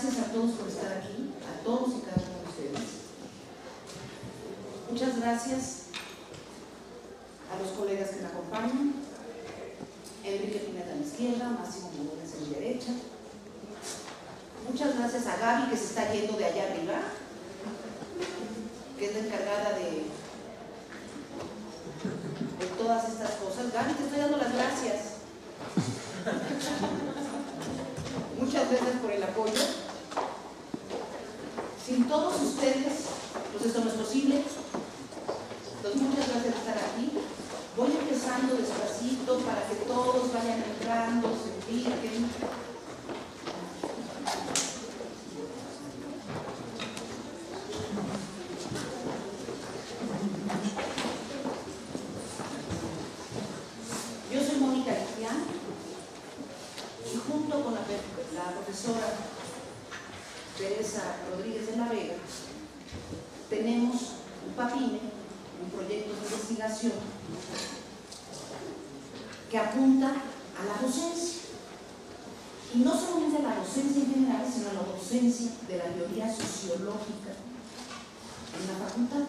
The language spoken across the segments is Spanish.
gracias a todos por estar aquí, a todos y cada uno de ustedes. Muchas gracias a los colegas que me acompañan, Enrique Pineda a la izquierda, Máximo Mudones a mi derecha. Muchas gracias a Gaby que se está yendo de allá arriba, que es la encargada de, de todas estas cosas. Gaby, te estoy dando las gracias. Muchas gracias por el apoyo. Sin todos ustedes, pues esto no es posible. Entonces, muchas gracias por estar aquí. Voy empezando despacito para que todos vayan entrando, se fijen. Yo soy Mónica Ligián y junto con la, la profesora Teresa Rodríguez de la Vega tenemos un PAPINE, un proyecto de investigación que apunta a la docencia. Y no solamente a la docencia en general, sino a la docencia de la teoría sociológica en la facultad.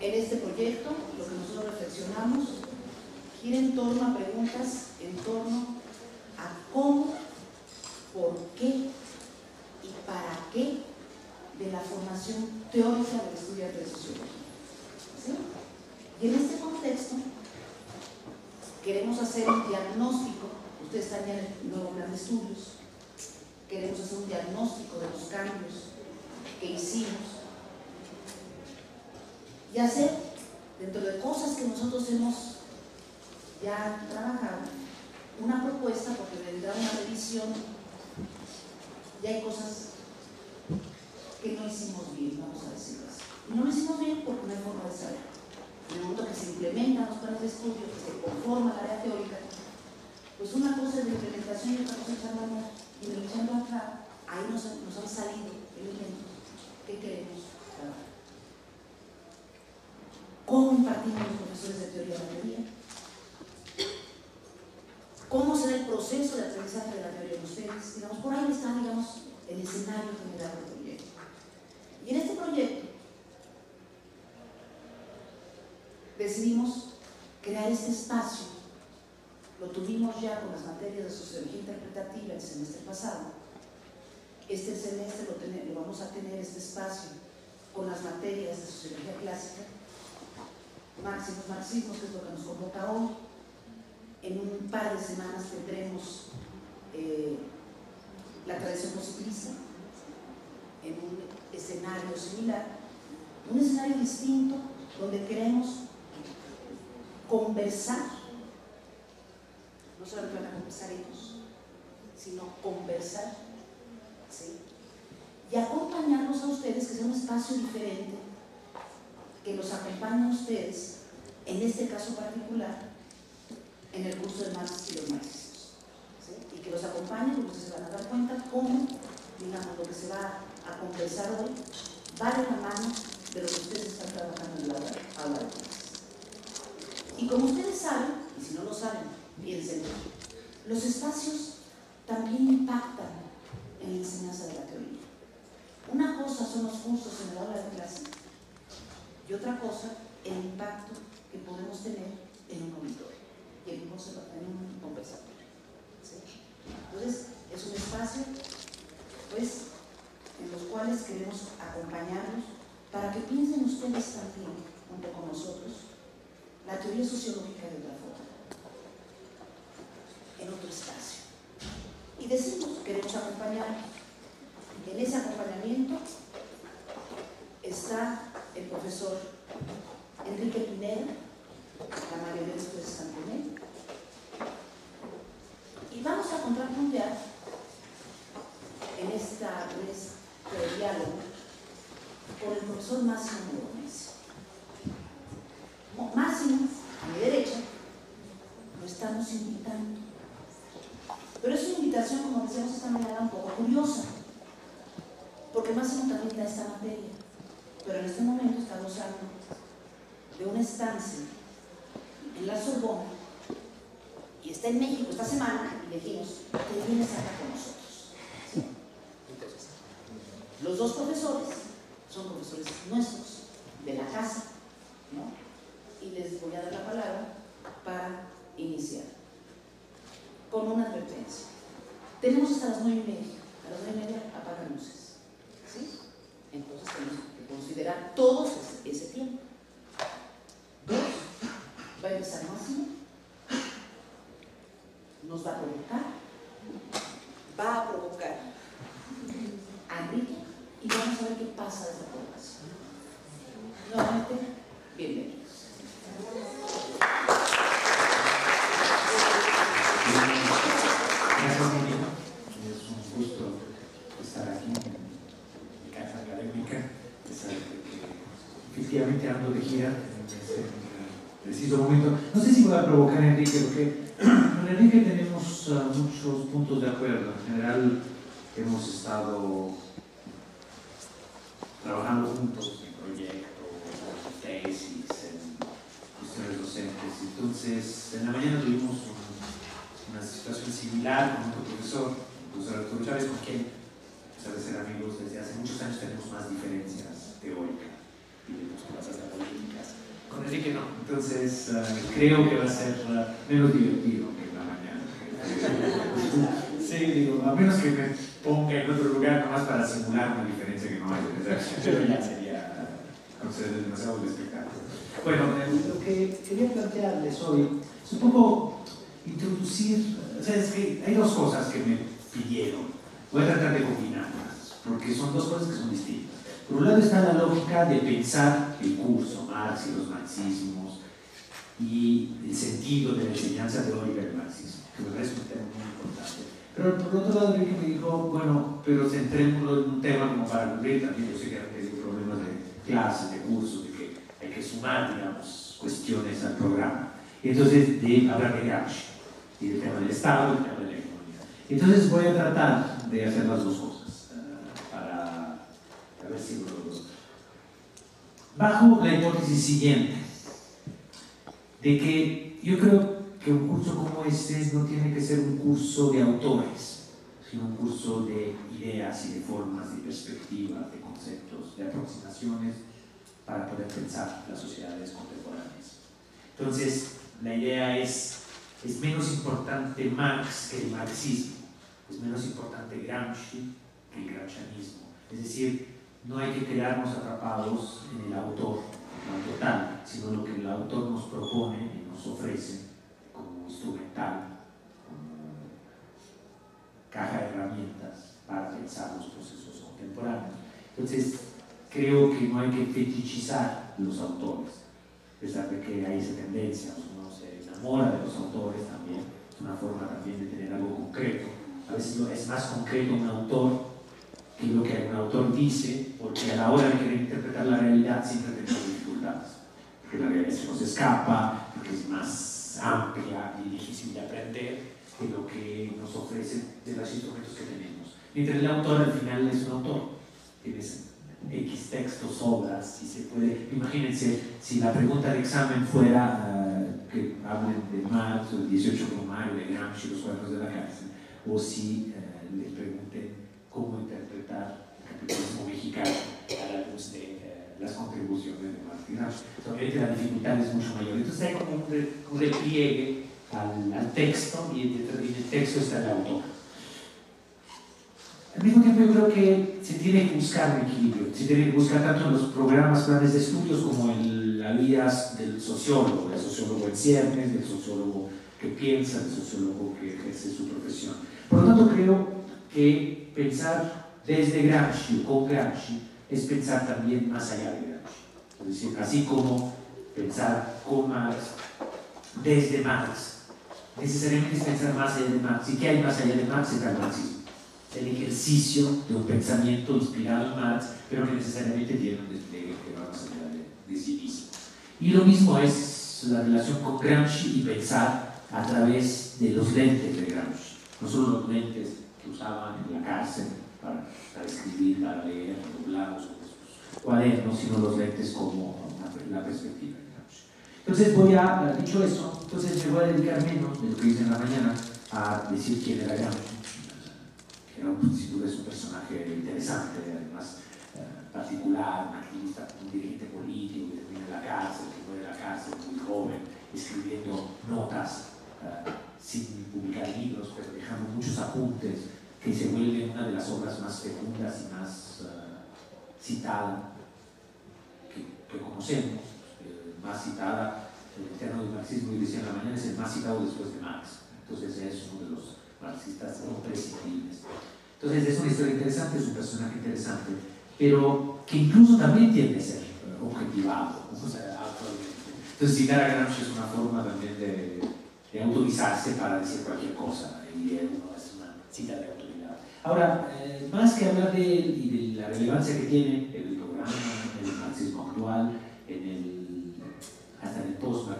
En este proyecto, lo que nosotros reflexionamos gira en torno a preguntas en torno a cómo, por qué y para qué de la formación teórica del estudiante de sociología. ¿Sí? Y en este contexto queremos hacer un diagnóstico, ustedes están ya en el nuevo plan de estudios, queremos hacer un diagnóstico de los cambios que hicimos y hacer, dentro de cosas que nosotros hemos ya trabajado, una propuesta porque vendrá una revisión y hay cosas que no hicimos bien, vamos a decirlo así. Y no lo hicimos bien porque no hay forma de saber. En el momento que se implementan los planes de estudio, que se conforma la área teórica, pues una cosa es la implementación y otra cosa es echando a andar. Y de echando a andar, ahí nos, nos han salido elementos que queremos trabajar. ¿Cómo impartimos los profesores de teoría de la teoría? ¿Cómo será el proceso de aprendizaje de la teoría de ustedes? Digamos, por ahí está, digamos, el escenario general del proyecto. Y en este proyecto decidimos crear este espacio. Lo tuvimos ya con las materias de sociología interpretativa el semestre pasado. Este semestre lo vamos a tener, este espacio, con las materias de sociología clásica, máximos marxismos, que es lo que nos convoca hoy. En un par de semanas tendremos eh, la tradición posibilista en un escenario similar, un escenario distinto donde queremos conversar, no solamente van a conversar sino conversar, ¿sí? y acompañarnos a ustedes, que sea un espacio diferente, que los acompañe a ustedes, en este caso particular, en el curso de Marx y los ¿sí? y que los acompañe, porque se van a dar cuenta cómo, digamos, lo que se va a conversar hoy va de la mano de lo que ustedes están trabajando en la aula de. Y como ustedes saben, y si no lo saben, piensen, los espacios también impactan en la enseñanza de la teoría. Una cosa son los cursos en el aula de clase y otra cosa el impacto que podemos tener en un auditorio y en un, en un conversatorio. Entonces, es un espacio, pues, en los cuales queremos acompañarlos para que piensen ustedes también, junto con nosotros, la teoría sociológica de otra forma, en otro espacio. Y decimos, queremos acompañar. En ese acompañamiento está el profesor Enrique Pineda, la mayoría de ustedes están con él. Y vamos a contrapuntear en esta, en este diálogo por el profesor Máximo Gómez. Máximo, a mi derecha, lo estamos invitando. Pero es una invitación, como decíamos esta mañana, un poco curiosa, porque Máximo también da esta materia, pero en este momento estamos hablando de una estancia en la Sorbona y está en México esta semana y le dijimos que viene acá con nosotros. ¿Sí? Los dos profesores son profesores nuestros. Ando de gira en este preciso momento. No sé si voy a provocar a Enrique, porque con Enrique tenemos uh, muchos puntos de acuerdo. En general, hemos estado trabajando juntos en proyectos, en tesis, en cuestiones docentes. Entonces, en la mañana tuvimos un una situación similar con otro profesor, el profesor Arturo Chávez, con quien, a pesar de ser amigos desde hace muchos años, tenemos más diferencias teóricas y vemos cosas políticas. Con Enrique no. Entonces, uh, creo que va a ser uh, menos divertido que la mañana. sí, digo, a menos que me ponga en otro lugar nomás para simular una diferencia que no hay, pero ya sería conceder demasiado el espectáculo. Bueno, lo que quería plantearles hoy es un poco introducir, o sea, es que hay dos cosas que me pidieron. Voy a tratar de combinarlas, porque son dos cosas que son distintas. Por un lado está la lógica de pensar el curso, Marx y los marxismos, y el sentido de la enseñanza teórica del marxismo, que me parece un tema muy importante. Pero por otro lado, Enrique me dijo, bueno, pero centrémonos en un tema como para cumplir también, yo sé que hay problemas de clases, de cursos, de que hay que sumar, digamos, cuestiones al programa. Entonces, de hablar de Gramsci y el tema del Estado y el tema de la economía. Entonces voy a tratar de hacer las dos cosas uh, para, para ver si lo logro. Bajo la hipótesis siguiente, de que yo creo que un curso como este no tiene que ser un curso de autores, sino un curso de ideas y de formas, de perspectivas, de conceptos, de aproximaciones para poder pensar las sociedades contemporáneas. Entonces, la idea es es menos importante Marx que el marxismo, es menos importante Gramsci que el gramscianismo. Es decir, no hay que quedarnos atrapados en el autor, no total, sino lo que el autor nos propone y nos ofrece como instrumental, caja de herramientas para pensar los procesos contemporáneos. Entonces, creo que no hay que fetichizar los autores, a pesar de que hay esa tendencia, enamora de los autores también, es una forma también de tener algo concreto. A veces es más concreto un autor que lo que un autor dice, porque a la hora de querer interpretar la realidad siempre tenemos dificultades, porque la realidad se nos escapa, porque es más amplia y difícil de aprender que lo que nos ofrece de los instrumentos que tenemos. Mientras el autor al final es un autor, tienes X textos, obras, y se puede, imagínense, si la pregunta de examen fuera... Uh, que hablen de Marx o el 18 de mayo, de Gramsci, los cuadros de la cárcel, o si eh, les pregunten cómo interpretar el capitalismo mexicano a la luz de eh, las contribuciones de Marx y Gramsci. Obviamente la dificultad es mucho mayor. Entonces hay como un, re, un repliegue al, al, texto y en el texto está el autor. Al mismo tiempo yo creo que se tiene que buscar un equilibrio, se tiene que buscar tanto en los programas, planes de estudios como en la vida del sociólogo, del sociólogo en ciernes, del sociólogo que piensa, del sociólogo que ejerce su profesión. Por lo tanto, creo que pensar desde Gramsci o con Gramsci es pensar también más allá de Gramsci. Es decir, así como pensar con Marx, desde Marx, necesariamente es pensar más allá de Marx. ¿Y qué hay más allá de Marx? Es el marxismo. El ejercicio de un pensamiento inspirado en Marx, pero que necesariamente tiene un despliegue que va más allá de, de sí mismo. Y lo mismo es la relación con Gramsci y pensar a través de los lentes de Gramsci, no solo los lentes que usaban en la cárcel para, para escribir, para leer, doblados cuadernos, sino los lentes como la perspectiva. Entonces voy a, dicho eso, entonces me voy a dedicar menos de lo que hice en la mañana a decir quién era Gramsci, que era, sin duda es un personaje interesante, además particular, un activista, un dirigente político que termina en la cárcel, que muere en la cárcel muy joven, escribiendo notas uh, sin publicar libros, pero dejando muchos apuntes que se vuelve una de las obras más fecundas y más uh, citada que, que conocemos, eh, más citada, el eterno del marxismo, y decía en la mañana, es el más citado después de Marx. Entonces es uno de los marxistas imprescindibles. Entonces es una historia interesante, es un personaje interesante, pero que incluso también tiende a ser objetivado. O sea, entonces citar a Gramsci es una forma también de, de autorizarse para decir cualquier cosa, y uno es una cita de autoridad. Ahora, eh, más que hablar de él y de la relevancia que tiene el programa, el marxismo actual,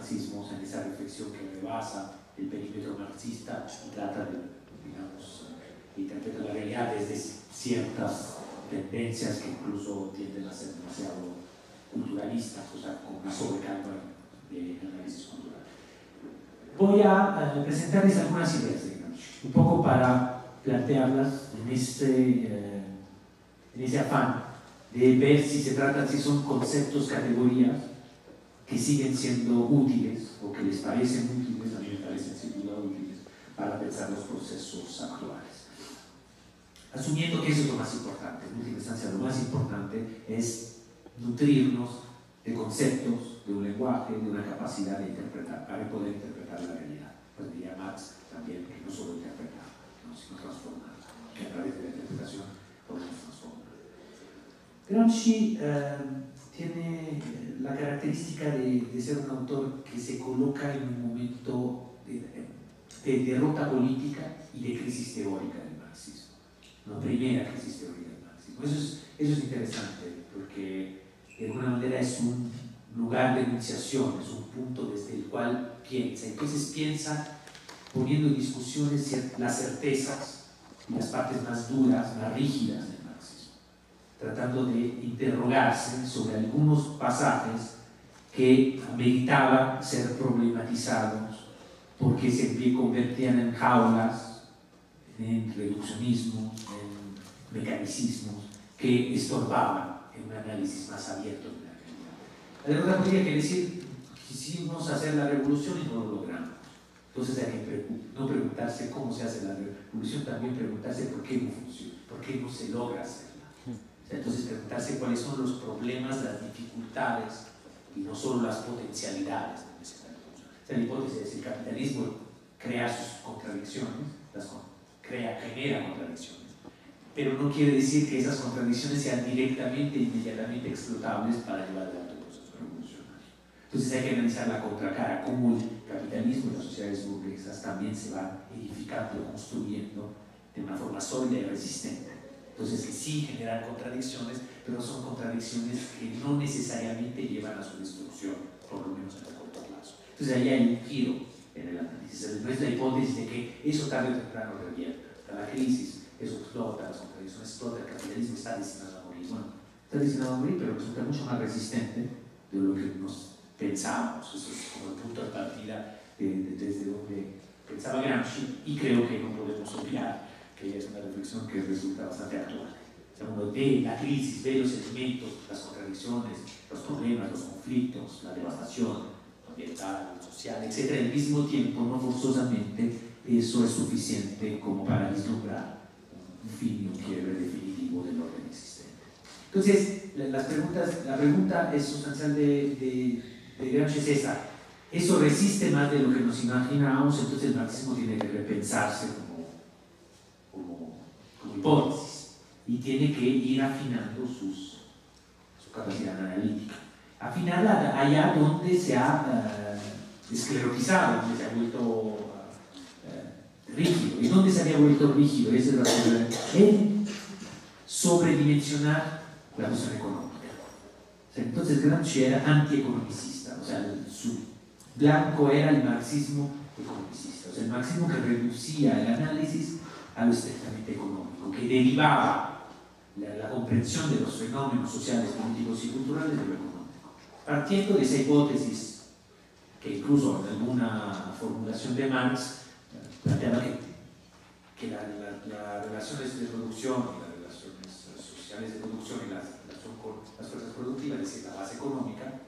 post-marxismo, en esa reflexión que rebasa el perímetro marxista y trata de, digamos, interpreta la realidad desde ciertas tendencias que incluso tienden a ser demasiado culturalistas, o sea, con una sobrecarga de análisis cultural. Voy a, presentarles algunas ideas, digamos, un poco para plantearlas en este, eh, en ese afán de ver si se trata, si son conceptos, categorías que siguen siendo útiles o que les parecen útiles, a mí me parecen sin duda útiles para pensar los procesos actuales. Asumiendo que eso es lo más importante, en última instancia lo más importante es nutrirnos de conceptos, de un lenguaje, de una capacidad de interpretar, para poder interpretar la realidad. Pues diría Marx también que no solo interpretar, sino transformar, que a través de la interpretación podemos transformar. Gramsci eh, tiene la característica de, de, ser un autor que se coloca en un momento de, de derrota política y de crisis teórica del marxismo. La primera crisis teórica del marxismo. Eso es, eso es interesante porque de alguna manera es un lugar de enunciación, es un punto desde el cual piensa. Entonces piensa poniendo en discusiones las certezas las partes más duras, más rígidas tratando de interrogarse sobre algunos pasajes que meditaba ser problematizados porque se convertían en jaulas, en reduccionismo, en mecanicismos que estorbaban en un análisis más abierto de la realidad. La podría que decir, quisimos hacer la revolución y no lo logramos. Entonces hay que no preguntarse cómo se hace la revolución, también preguntarse por qué no funciona, por qué no se logra hacerla. Entonces preguntarse cuáles son los problemas, las dificultades y no solo las potencialidades de revolución. O sea, la hipótesis es el capitalismo crea sus contradicciones, crea, genera contradicciones pero no quiere decir que esas contradicciones sean directamente, inmediatamente explotables para llevar adelante un proceso revolucionario. Entonces hay que analizar la contracara, cómo el capitalismo y las sociedades burguesas también se van edificando, construyendo de una forma sólida y resistente. Entonces sí generan contradicciones, pero son contradicciones que no necesariamente llevan a su destrucción, por lo menos en el corto plazo. Entonces ahí hay un giro en el análisis. No es la hipótesis de que eso tarde o temprano revierta. La crisis eso explota, las contradicciones explota, el capitalismo está destinado a morir. Bueno, está destinado a morir, pero resulta mucho más resistente de lo que nos pensábamos. Eso es como el punto de partida desde donde pensaba Gramsci y creo que no podemos olvidar que es una reflexión que resulta bastante actual. O uno ve la crisis, ve los elementos, las contradicciones, los problemas, los conflictos, la devastación ambiental, social, etc. Al mismo tiempo, no forzosamente eso es suficiente como para vislumbrar un fin un quiebre definitivo del orden existente. Entonces, las preguntas, la pregunta es sustancial de, de, Gramsci es esa. Eso resiste más de lo que nos imaginábamos, entonces el marxismo tiene que repensarse hipótesis y tiene que ir afinando sus, su capacidad analítica. Afinarla allá donde se ha uh, esclerotizado, donde se ha vuelto rígido. ¿Y dónde se había vuelto rígido? Esa es la verdad. En sobredimensionar la cuestión económica. entonces Gramsci era antieconomicista, o sea, su blanco era el marxismo economicista, o sea, el marxismo que reducía el análisis a lo estrictamente económico, que derivaba la, la comprensión de los fenómenos sociales, políticos y culturales de lo económico. Partiendo de esa hipótesis, que incluso en alguna formulación de Marx planteaba que, que las la, la relaciones de producción las relaciones sociales de producción y la relación con decir la base económica,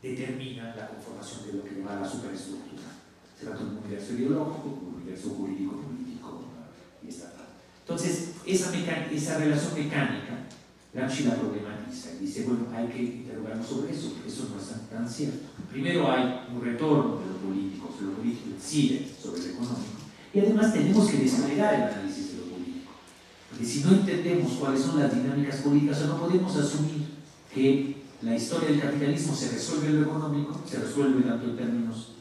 determina la conformación de lo que llama la superestructura. Se trata de un universo ideológico, un universo jurídico, estatal. Entonces, esa, esa relación mecánica, Gramsci la problematiza y dice, bueno, hay que interrogarnos sobre eso, porque eso no es tan, cierto. Primero hay un retorno de lo político, de lo político incide sobre lo económico, y además tenemos que desplegar el análisis de lo político. Porque si no entendemos cuáles son las dinámicas políticas, no podemos asumir que la historia del capitalismo se resuelve en lo económico, se resuelve tanto en términos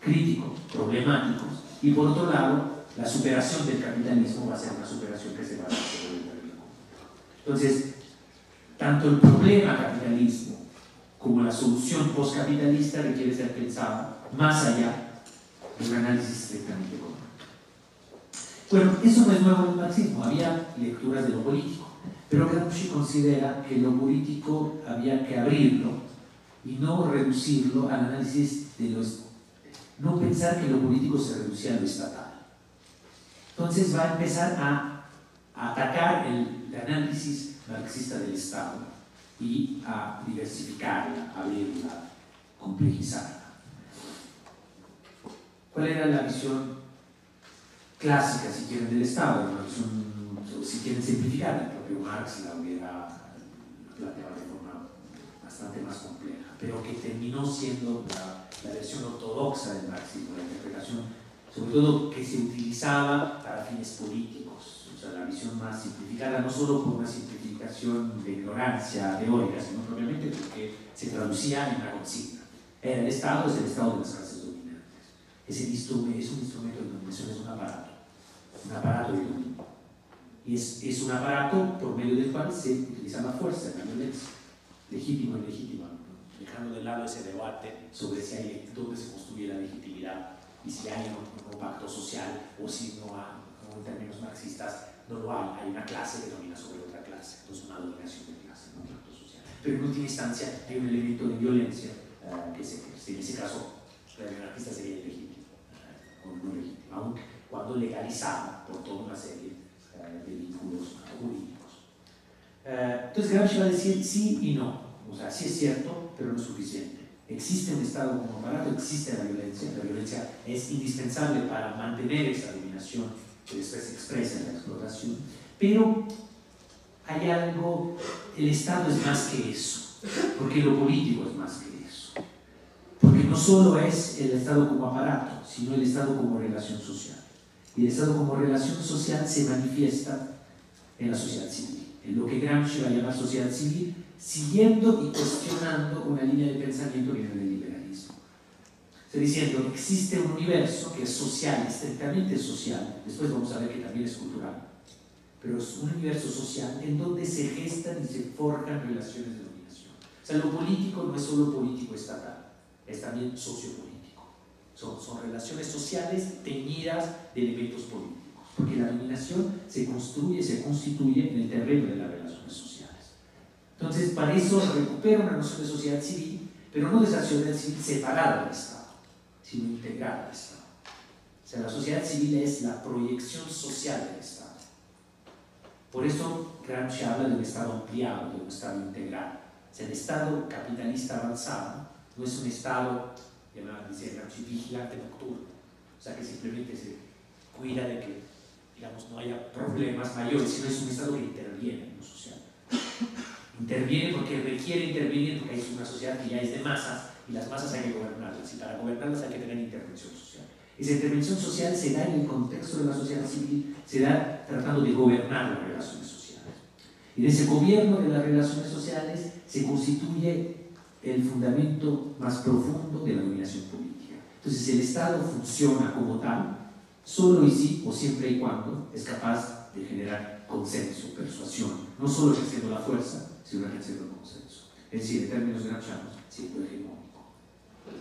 críticos, problemáticos, y por otro lado, la superación del capitalismo va a ser una superación que se va a hacer sobre el término Entonces, tanto el problema capitalismo como la solución postcapitalista requiere ser pensada más allá de un análisis estrictamente económico. Bueno, eso no es nuevo en el marxismo, había lecturas de lo político. Pero Gramsci considera que lo político había que abrirlo y no reducirlo al análisis de los... no pensar que lo político se reducía a lo estatal. Entonces va a empezar a, atacar el, análisis marxista del Estado y a diversificarla, abrirla, complejizarla. ¿Cuál era la visión clásica, si quieren, del Estado? Si quieren simplificar, el propio Marx la hubiera planteado de forma bastante más compleja, pero que terminó siendo la, versión ortodoxa del marxismo, la interpretación, sobre todo que se utilizaba para fines políticos, o sea, la visión más simplificada, no solo por una simplificación de ignorancia teórica, sino propiamente porque se traducía en una consigna. El Estado, es el Estado de las clases dominantes. Es, es un instrumento de dominación, es un aparato, un aparato de dominio. Y es, es, un aparato por medio del cual se utiliza la fuerza, la violencia, legítimo y legítimo, dejando de lado ese debate sobre si hay, dónde se construye la legitimidad si hay un, pacto social o si no hay, en términos marxistas, no lo hay, hay una clase que domina sobre otra clase, entonces una dominación de clase, un pacto social. Pero en última instancia hay un elemento de violencia uh, que se En ese caso, la anarquista sería ilegítimo, uh, o no legítimo, aun cuando legalizada por toda una serie de vínculos jurídicos. Eh, entonces Gramsci va a decir sí y no, o sea, sí es cierto, pero no es suficiente. Existe un Estado como aparato, existe la violencia, la violencia es indispensable para mantener esa dominación que después se expresa en la explotación, pero hay algo, el Estado es más que eso, porque lo político es más que eso, porque no solo es el Estado como aparato, sino el Estado como relación social. Y el Estado como relación social se manifiesta en la sociedad civil, en lo que Gramsci va a llamar sociedad civil, siguiendo y cuestionando una línea de pensamiento que viene del liberalismo. Está diciendo existe un universo que es social, estrictamente social, después vamos a ver que también es cultural, pero es un universo social en donde se gestan y se forjan relaciones de dominación. O sea, lo político no es solo político estatal, es también sociopolítico. Son, relaciones sociales teñidas de elementos políticos, porque la dominación se construye, se constituye en el terreno de las relaciones sociales. Entonces, para eso recupera una noción de sociedad civil, pero no de esa sociedad civil separada del Estado, sino integrada al Estado. O sea, la sociedad civil es la proyección social del Estado. Por eso Gramsci habla de un Estado ampliado, de un Estado integral. O sea, el Estado capitalista avanzado no es un Estado dice Gramsci, vigilante nocturno, o sea que simplemente se cuida de que digamos, no haya problemas mayores, sino es un Estado que interviene en lo social. Interviene porque requiere intervenir, porque es una sociedad que ya es de masas y las masas hay que gobernarlas, y para gobernarlas hay que tener intervención social. Esa intervención social se da en el contexto de la sociedad civil, se da tratando de gobernar las relaciones sociales. Y de ese gobierno de las relaciones sociales se constituye el fundamento más profundo de la dominación política. Entonces el Estado funciona como tal solo y sí o siempre y cuando es capaz de generar consenso, persuasión, no solo ejerciendo la fuerza, sino ejerciendo el consenso. Es decir, en términos gramscianos, siendo hegemónico.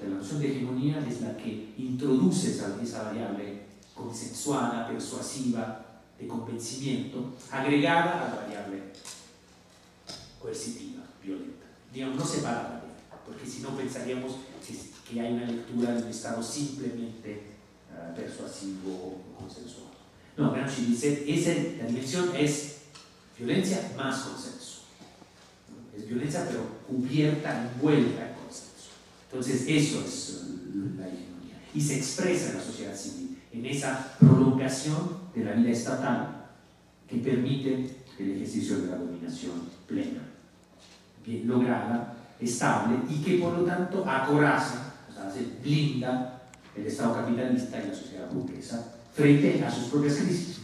La noción de hegemonía es la que introduce esa, variable consensuada, persuasiva, de convencimiento, agregada a la variable coercitiva, violenta. Digamos, no separada porque si no pensaríamos que, hay una lectura de un Estado simplemente uh, persuasivo o consensuado. No, Gramsci dice, esa, la dimensión es violencia más consenso. es violencia, pero cubierta, envuelta en consenso. Entonces, eso es la hegemonía. Y se expresa en la sociedad civil, en esa prolongación de la vida estatal que permite el ejercicio de la dominación plena, bien lograda, estable y que por lo tanto acoraza, o sea, se blinda el Estado capitalista y la sociedad burguesa frente a sus propias crisis,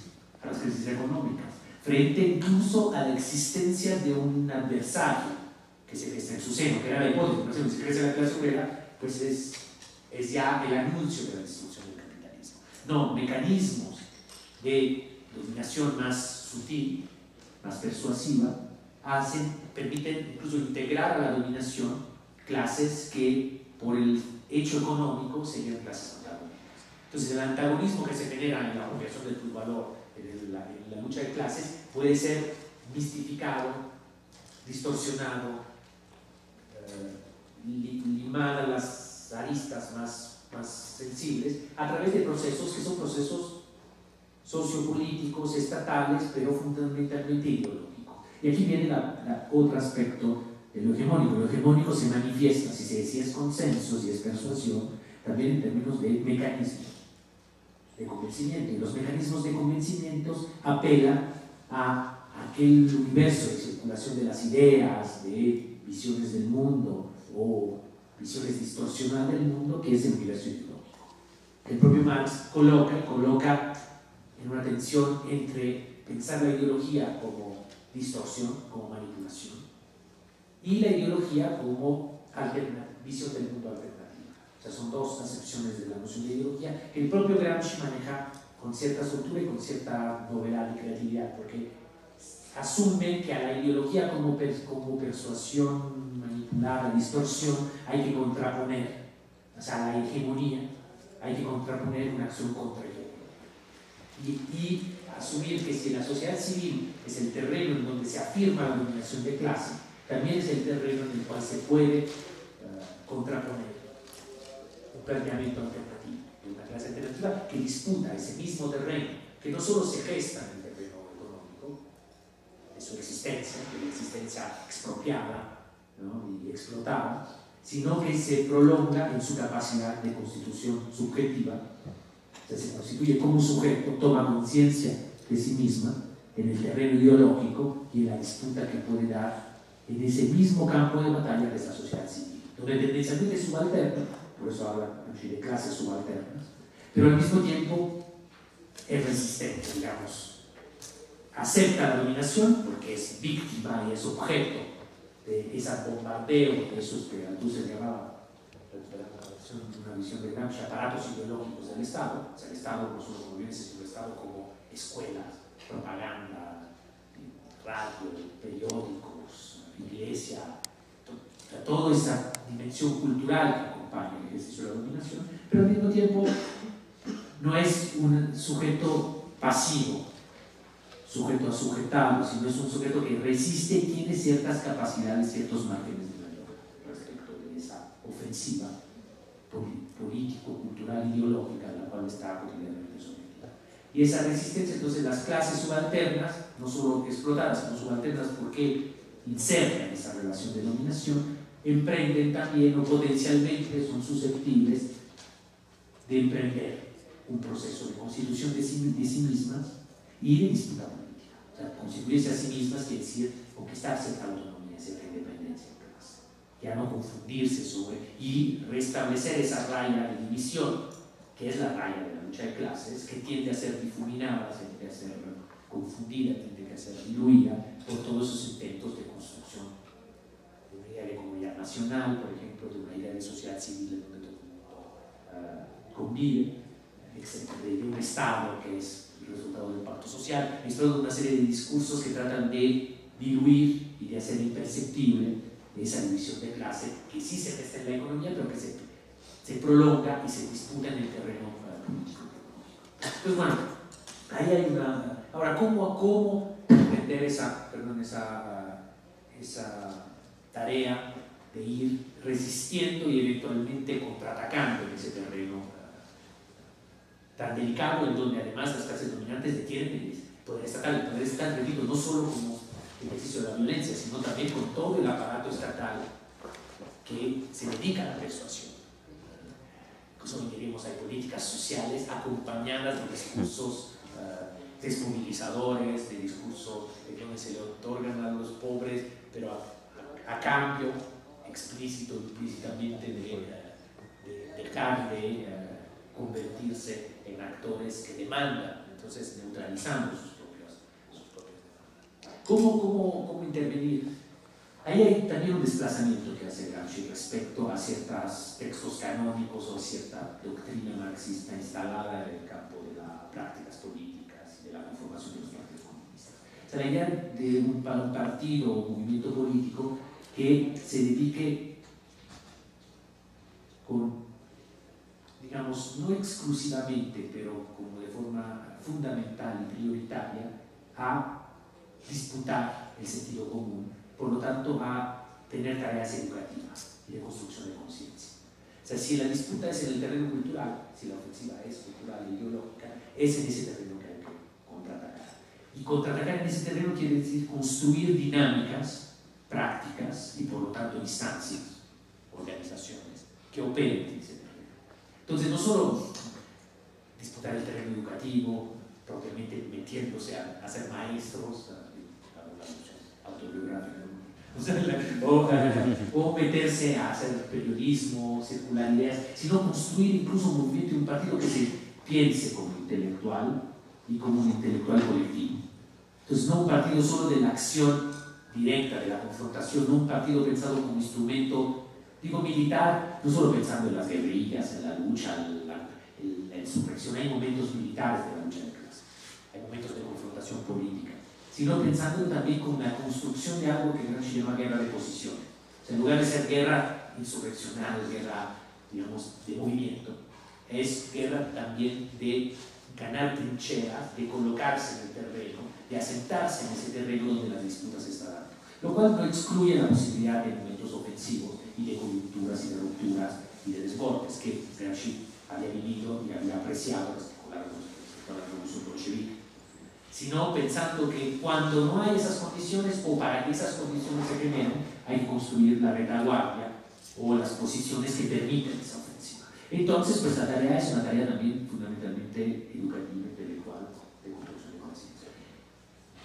a las crisis económicas, frente incluso a la existencia de un adversario que se gesta en su seno, que era la hipótesis, ¿no? si crece la clase obrera, pues es, es ya el anuncio de la destrucción del capitalismo. No, mecanismos de dominación más sutil, más persuasiva, hacen, permiten incluso integrar a la dominación clases que por el hecho económico serían clases. Entonces el antagonismo que se genera en la apropiación del plusvalor, en la, en la lucha de clases, puede ser mistificado, distorsionado, eh, las aristas más, sensibles a través de procesos que son procesos sociopolíticos, estatales, pero fundamentalmente ideológicos. Y aquí viene la, otro aspecto de lo hegemónico. Lo hegemónico se manifiesta, si, se, si es consenso, si es persuasión, también en términos de mecanismos de convencimiento. Y los mecanismos de convencimiento apelan a aquel universo de circulación de las ideas, de visiones del mundo o visiones distorsionadas del mundo, que es el universo ideológico. El propio Marx coloca, coloca en una tensión entre pensar la ideología como distorsión, como manipulación, y la ideología como visión del mundo alternativa. Sea, son dos acepciones de la noción de ideología. Que el propio Gramsci maneja con cierta soltura y con cierta novedad y creatividad, porque asume que a la ideología como, persuasión manipulada, distorsión, hay que contraponer, o sea, a la hegemonía, hay que contraponer una acción contra ella. Y, asumir que si la sociedad civil es el terreno en donde se afirma la dominación de clase, también es el terreno en el cual se puede eh, contraponer planteamiento alternativo, una clase alternativa que disputa ese mismo terreno, que no solo se gesta en el terreno económico, de su existencia, de la existencia expropiada y explotada, sino que se prolonga en su capacidad de constitución subjetiva. Se constituye como sujeto, toma conciencia de sí misma en el terreno ideológico y en la disputa que puede dar en ese mismo campo de batalla de esta sociedad civil, donde tendencialmente es subalterna, por eso habla de clases subalternas, pero al mismo tiempo es resistente, digamos, acepta la dominación porque es víctima y es objeto de ese bombardeo, de esos que se llamaba una visión de Gramsci, aparatos ideológicos del Estado, o sea, el Estado no solo como bienes, sino el Estado como escuelas, propaganda, radio, periódicos, iglesia, toda esa dimensión cultural acompaña el ejercicio de la dominación, pero al mismo tiempo no es un sujeto pasivo, sujeto a sujetado, sino es un sujeto que resiste y tiene ciertas capacidades, ciertos márgenes de mayor respecto de esa ofensiva político, cultural, ideológica a la cual está cotidianamente sometida. Y esa resistencia, entonces las clases subalternas, no solo explotadas, sino subalternas porque insertan esa relación de dominación, emprenden también o potencialmente son susceptibles de emprender un proceso de constitución de sí, de sí mismas y de disputa política. O sea, constituirse a sí mismas quiere decir conquistarse la autonomía, cierta independencia ya no confundirse sobre y restablecer esa raya de división, que es la raya de la lucha de clases, que tiende a ser difuminada, tiende a ser confundida, tiende a ser diluida por todos esos intentos de de de comunidad nacional, por ejemplo, de una idea de sociedad civil donde todo el mundo uh, convive, de un Estado que es el resultado del pacto social, es toda una serie de discursos que tratan de diluir y de hacer imperceptible esa división de clase que sí se gesta en la economía, pero que se, se prolonga y se disputa en el terreno político. Entonces, bueno, ahí hay una... Ahora, ¿cómo, cómo entender esa, perdón, esa, esa tarea de ir resistiendo y eventualmente contraatacando en ese terreno tan delicado en donde además las clases dominantes detienen el poder estatal, el poder estatal, repito, no solo como ejercicio de la violencia, sino también con todo el aparato estatal que se dedica a la persuasión. Incluso queremos hay políticas sociales acompañadas de discursos uh, desmovilizadores, de discursos que se le otorgan a los pobres, pero a, cambio explícito, implícitamente de, de dejar de uh, convertirse en actores que demandan, entonces neutralizando sus propios, sus propios ¿Cómo, cómo, ¿Cómo intervenir? Ahí hay también un desplazamiento que hace Gramsci respecto a ciertos textos canónicos o cierta doctrina marxista instalada en el campo de las prácticas políticas y de la conformación de los partidos comunistas. O sea, la idea de un, un partido o movimiento político que se dedique con, digamos, no exclusivamente, pero como de forma fundamental y prioritaria, a disputar el sentido común por lo tanto a tener tareas educativas y de construcción de conciencia. O sea, si la disputa es en el terreno cultural, si la ofensiva es cultural e ideológica, es en ese terreno que hay que contraatacar. Y contraatacar en ese terreno quiere decir construir dinámicas, prácticas y por lo tanto instancias, organizaciones que operen en ese terreno. Entonces, no solo disputar el terreno educativo, propiamente metiéndose a, ser maestros, a, autobiográfica, o, meterse a hacer periodismo, circular ideas, sino construir incluso un movimiento y un partido que se piense como intelectual y como un intelectual colectivo. Entonces, no un partido solo de la acción directa, de la confrontación, un partido pensado como instrumento, digo militar, no solo pensando en las guerrillas, en la lucha, en la, en la insurrección, hay momentos militares de la lucha de clase, hay momentos de confrontación política sino pensando también con la construcción de algo que Gramsci llama guerra de posición. en lugar de ser guerra insurreccional, guerra, digamos, de movimiento, es guerra también de ganar trincheras, de colocarse en el terreno, de asentarse en ese terreno donde las disputas se están. Lo cual no excluye la posibilidad de momentos ofensivos y de coyunturas y de rupturas y de desbordes que Gramsci había vivido y había apreciado, con la revolución bolchevique sino pensando que cuando no hay esas condiciones o para que esas condiciones se generen, hay que construir la retaguardia o las posiciones que permiten esa ofensiva. Entonces, pues la tarea es una tarea también fundamentalmente educativa, intelectual, de construcción de conciencia.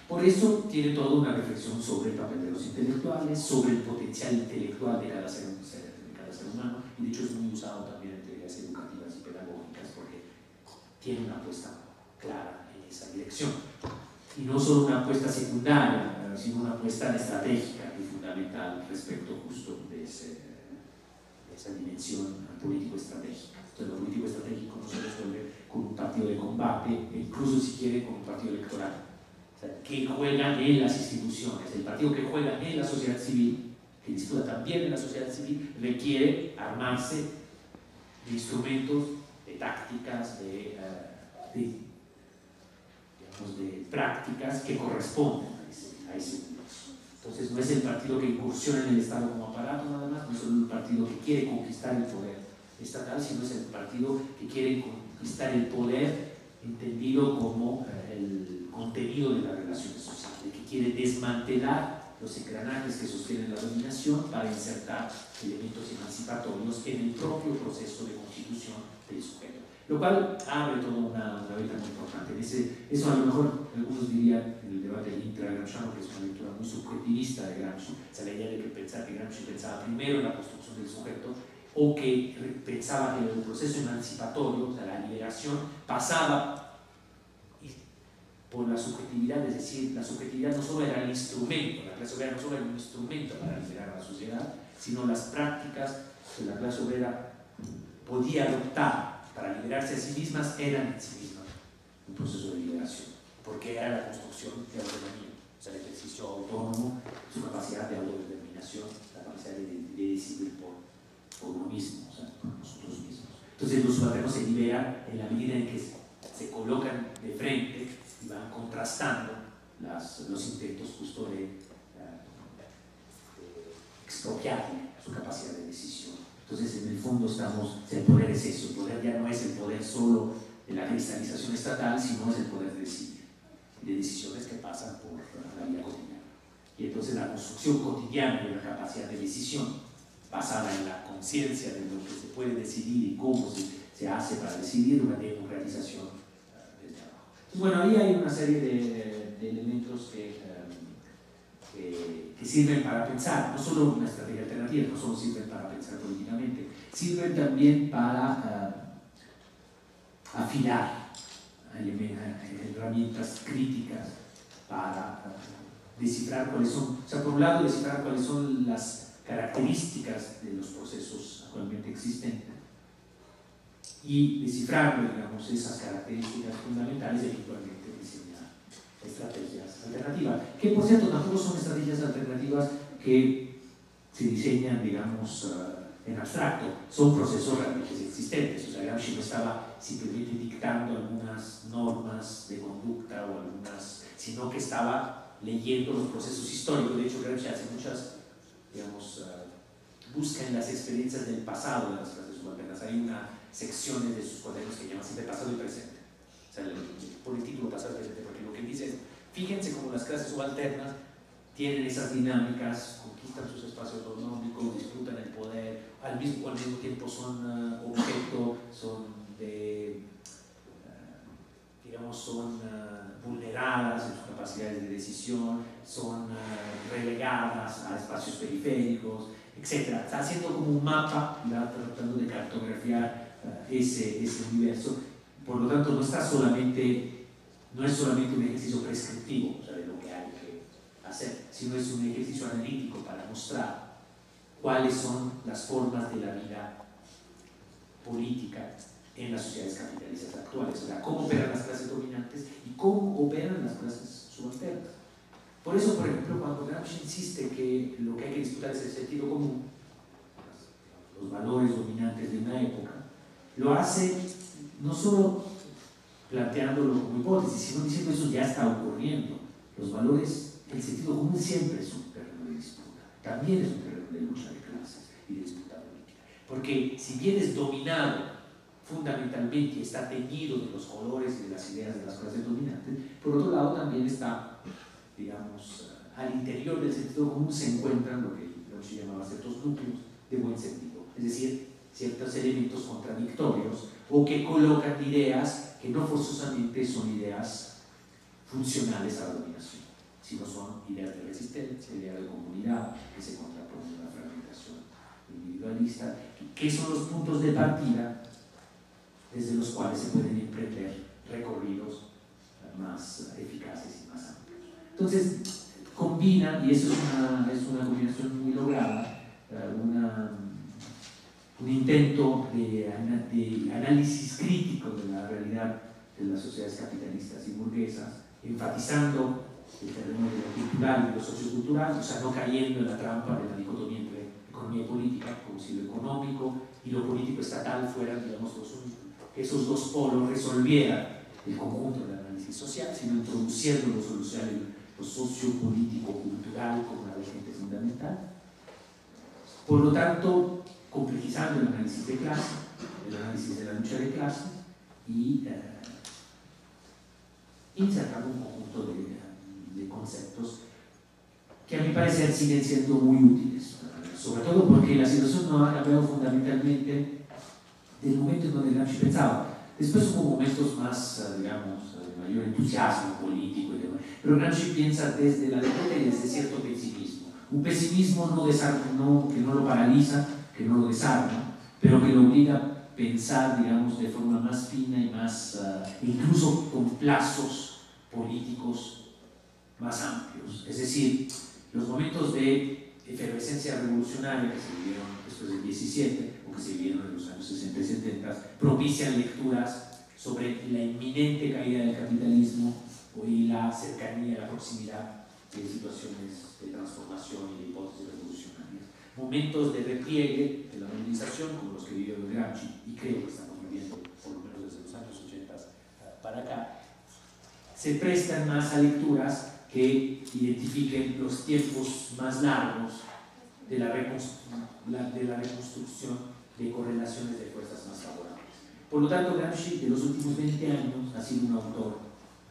Por eso tiene toda una reflexión sobre el papel de los intelectuales, sobre el potencial intelectual de cada ser, humano, y de hecho es muy usado también en teorías educativas y pedagógicas porque tiene una apuesta clara en esa dirección y no solo una apuesta secundaria, sino una apuesta estratégica y fundamental respecto justo de, esa dimensión político-estratégica. Entonces, lo político-estratégico no se resuelve con un partido de combate, incluso si quiere con un partido electoral. O sea, juegan en las instituciones. El partido que juega en la sociedad civil, que disputa también en la sociedad civil, requiere armarse de instrumentos, de tácticas, de, eh, de de prácticas que corresponden a ese, Entonces no es el partido que incursiona en el Estado como aparato nada más, no es el partido que quiere conquistar el poder estatal, sino es el partido que quiere conquistar el poder entendido como eh, el contenido de las relaciones sociales, que quiere desmantelar los engranajes que sostienen la dominación para insertar elementos emancipatorios en el propio proceso de constitución del sujeto lo cual abre toda una, una veta muy importante. eso a lo mejor algunos dirían en el debate del intra-Gramsciano, que es una lectura muy subjetivista de Gramsci, o sea, la idea de que que Gramsci pensaba primero en la construcción del sujeto, o que pensaba que el proceso emancipatorio, o sea, la liberación, pasaba por la subjetividad, es decir, la subjetividad no solo era el instrumento, la clase obrera no solo era un instrumento para liberar a la sociedad, sino las prácticas que la clase obrera podía adoptar para liberarse a sí mismas eran en sí mismas un proceso de liberación, porque era la construcción de autonomía, o sea, el ejercicio autónomo, su capacidad de autodeterminación, la capacidad de, decidir por, por, uno mismo, o sea, por nosotros mismos. Entonces los subalternos se liberan en la medida en que se, colocan de frente van contrastando las, los intentos justo de, uh, de expropiar su capacidad de decisión. Entonces, en el fondo estamos, el poder es eso, el poder ya no es el poder solo de la cristalización estatal, sino es el poder de decidir, de decisiones que pasan por la vida cotidiana. entonces la construcción cotidiana de la capacidad de decisión, basada en la conciencia de lo que se puede decidir y cómo se, se hace para decidir, una democratización. Bueno, ahí hay una serie de, elementos que, um, que, que, sirven para pensar, no solo una estrategia alternativa, no solo sirven para pensar políticamente, sirven también para uh, afilar herramientas críticas para descifrar cuáles son, o sea, por un lado descifrar cuáles son las características de los procesos actualmente existentes y descifrar, digamos, esas características fundamentales y eventualmente diseñar estrategias alternativas, que por cierto tampoco son estrategias alternativas que se diseñan, digamos, uh, en abstracto, son procesos realmente existentes, o sea, Gramsci no estaba simplemente dictando algunas normas de conducta o algunas, sino que estaba leyendo los procesos históricos. De hecho, Gramsci hace muchas, digamos, uh, busca en las experiencias del pasado de las clases subalternas. Hay una sección de sus cuadernos que llama siempre pasado y presente. O sea, por el título pasado y presente, porque lo que dice es, fíjense cómo las clases subalternas tienen esas dinámicas, conquistan sus espacios autonómicos, disfrutan el poder, al mismo, al mismo tiempo son uh, objeto, son de, uh, digamos, son uh, vulneradas en sus capacidades de decisión, son relegadas a espacios periféricos, etc. Está haciendo como un mapa, tratando de cartografiar ese, ese universo. Por lo tanto, no está solamente, no es solamente un ejercicio prescriptivo, o sea, de lo que hay que hacer, sino es un ejercicio analítico para mostrar cuáles son las formas de la vida política en las sociedades capitalistas actuales, o sea, cómo operan las clases dominantes y cómo operan las clases subalternas. Por eso, por ejemplo, cuando Gramsci insiste que lo que hay que disputar es el sentido común, los valores dominantes de una época, lo hace no solo planteándolo como hipótesis, sino diciendo eso ya está ocurriendo. Los valores, el sentido común siempre es un terreno de disputa, también es un terreno de lucha de clases y de disputa política. Porque si bien es dominado fundamentalmente y está teñido de los colores y de las ideas de las clases dominantes, por otro lado también está, digamos, al interior del sentido común se encuentran lo que se llamaba ciertos núcleos de buen sentido, es decir, ciertos elementos contradictorios o que colocan ideas que no forzosamente son ideas funcionales a la dominación, sino son ideas de resistencia, ideas de comunidad que se contraponen a la fragmentación individualista, que son los puntos de partida desde los cuales se pueden emprender recorridos más eficaces y más amplios. Entonces, combina, y eso es una, es una combinación muy lograda, eh, una, un intento de, de, análisis crítico de la realidad de las sociedades capitalistas y burguesas, enfatizando el terreno de lo cultural y lo sociocultural, o sea, no cayendo en la trampa de la dicotomía entre economía y política, como si lo económico y lo político estatal fueran, digamos, los únicos que esos dos polos resolvieran el conjunto del análisis social, sino introduciendo lo social, lo sociopolítico, cultural como una vertiente fundamental. Por lo tanto, complejizando el análisis de clase, el análisis de la lucha de clase y eh, insertando un conjunto de, de, conceptos que a mi parecer siguen siendo muy útiles, sobre todo porque la situación no ha cambiado fundamentalmente del momento en donde Gramsci pensaba. Después hubo momentos más, eh, digamos, eh, de mayor entusiasmo político y demás. Pero Gramsci piensa desde la derrota y desde cierto pesimismo. Un pesimismo no, no, que no lo paraliza, que no lo desarma, pero que lo obliga a pensar, digamos, de forma más fina y más, uh, incluso con plazos políticos más amplios. Es decir, los momentos de efervescencia revolucionaria que se vivieron después del 17, que se vivieron en los años 60 y 70 propician lecturas sobre la inminente caída del capitalismo y la cercanía, la proximidad de situaciones de transformación y de hipótesis revolucionarias. Momentos de repliegue de la movilización, como los que vivió Gramsci, y creo que estamos viviendo, por lo menos desde los años 80 para acá, se prestan más a lecturas que identifiquen los tiempos más largos de la, de la reconstrucción de correlaciones de fuerzas más favorables. Por lo tanto, Gramsci de los últimos 20 años ha sido un autor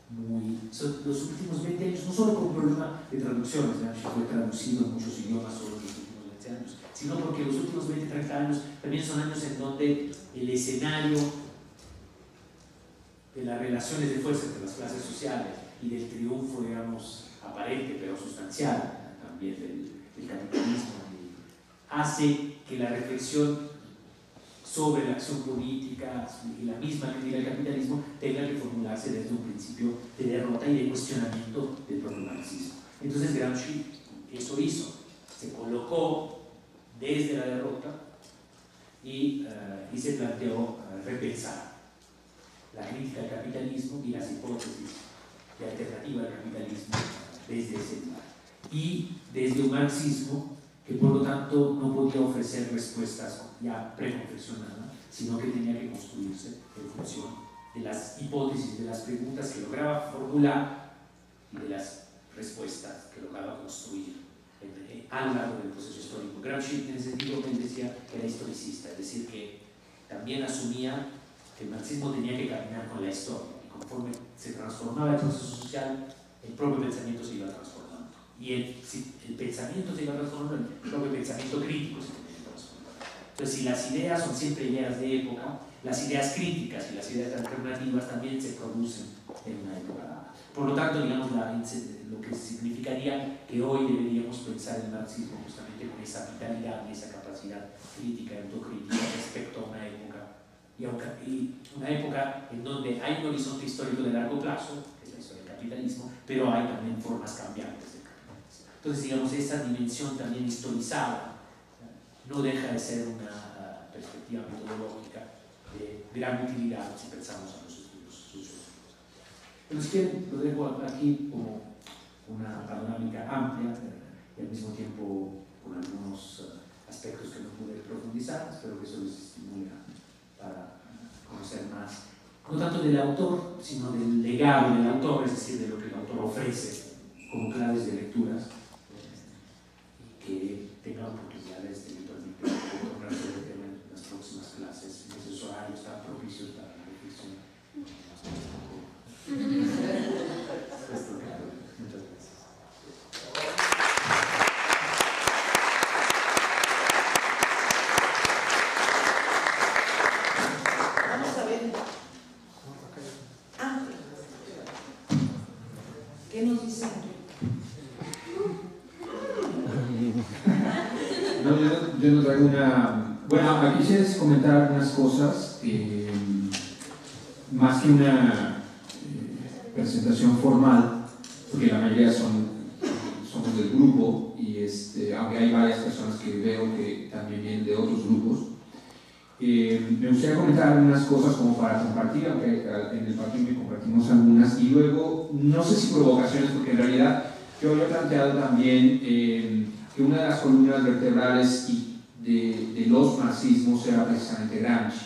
muy... Los últimos 20 años, no solo por un problema de traducciones, Gramsci fue traducido en muchos idiomas sobre los últimos 20 años, sino porque los últimos 20, 30 años también son años en donde el escenario de las relaciones de fuerza entre las clases sociales y del triunfo, digamos, aparente pero sustancial también del, del capitalismo, hace que la reflexión sobre la acción política y la misma crítica del capitalismo tenga que formularse desde un principio de derrota y de cuestionamiento del propio marxismo. Entonces Gramsci eso hizo, se colocó desde la derrota y, y se planteó uh, repensar la crítica al capitalismo y las hipótesis de alternativa al capitalismo desde ese lugar. Y desde un marxismo que por lo tanto no podía ofrecer respuestas ya preconfeccionadas, sino que tenía que construirse en función de las hipótesis, de las preguntas que lograba formular y de las respuestas que lograba construir a lo largo del proceso histórico. Gramsci en ese sentido decía que era historicista, es decir, que también asumía que el marxismo tenía que caminar con la historia y conforme se transformaba el proceso social, el propio pensamiento se iba transformando. Y el, si el pensamiento se iba transformando, el propio pensamiento crítico se que transformar. Entonces, si las ideas son siempre ideas de época, las ideas críticas y las ideas alternativas también se producen en una época dada. Por lo tanto, digamos, la, lo que significaría que hoy deberíamos pensar el marxismo justamente con esa vitalidad y esa capacidad crítica autocrítica respecto a una época y una época en donde hay un horizonte histórico de largo plazo, que es la historia del capitalismo, pero hay también formas cambiantes del capitalismo. Entonces, digamos, esa dimensión también historizada no deja de ser una perspectiva metodológica de gran utilidad si pensamos en los estudios sociológicos. Pero si quieren, lo dejo aquí como una panorámica amplia y al mismo tiempo con algunos aspectos que no pude profundizar, espero que eso les estimule para conocer más, no tanto del autor, sino del legado del autor, es decir, de lo que el autor ofrece como claves de lecturas, eh, que tenga oportunidades de eventualmente en las próximas clases. En esos horarios están propicios para la reflexión. Esto, claro. Muchas gracias. Vamos a ver. Ah, ¿qué nos dice? No, yo, yo no traigo una. Bueno, aquí quisiera comentar algunas cosas, eh, más que una eh, presentación formal, porque la mayoría son, somos del grupo, y este, aunque hay varias personas que veo que también vienen de otros grupos. Eh, me gustaría comentar algunas cosas como para compartir, aunque en el partido compartimos algunas, y luego, no sé si provocaciones, porque en realidad yo había planteado también eh, que una de las columnas vertebrales y de, de, los marxismos era precisamente Gramsci,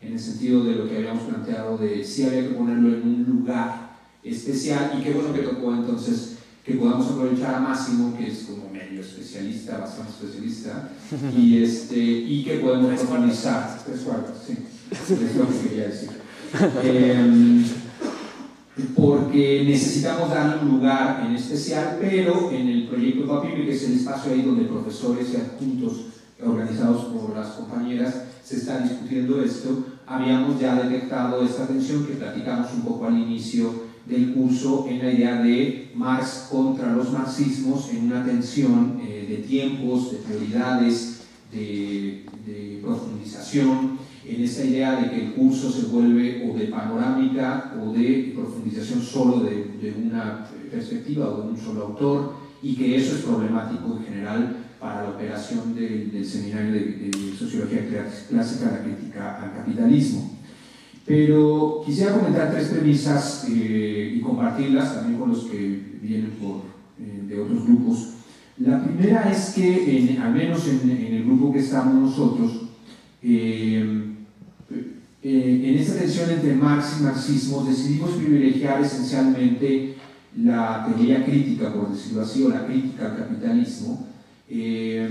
en el sentido de lo que habíamos planteado de si había que ponerlo en un lugar especial, y qué bueno que tocó entonces que podamos aprovechar a Máximo, que es como medio especialista, bastante especialista, y, este, y que podemos profundizar. Tres cuartos, sí, es lo que quería decir. Eh, porque necesitamos darle un lugar en especial, pero en el proyecto Papibre, que es el espacio ahí donde profesores y adjuntos organizados por las compañeras se está discutiendo esto, habíamos ya detectado esta tensión que platicamos un poco al inicio del curso en la idea de Marx contra los marxismos, en una tensión eh, de tiempos, de prioridades, de, de profundización, en esa idea de que el curso se vuelve o de panorámica o de profundización solo de, de, una perspectiva o de un solo autor y que eso es problemático en general para la operación de, del seminario de, de, Sociología Clásica, la crítica al capitalismo. Pero quisiera comentar tres premisas eh, y compartirlas también con los que vienen por, eh, de otros grupos. La primera es que, en, al menos en, en, el grupo que estamos nosotros, eh, en esta tensión entre Marx y marxismo decidimos privilegiar esencialmente la teoría crítica, por decirlo así, o la crítica al capitalismo, eh,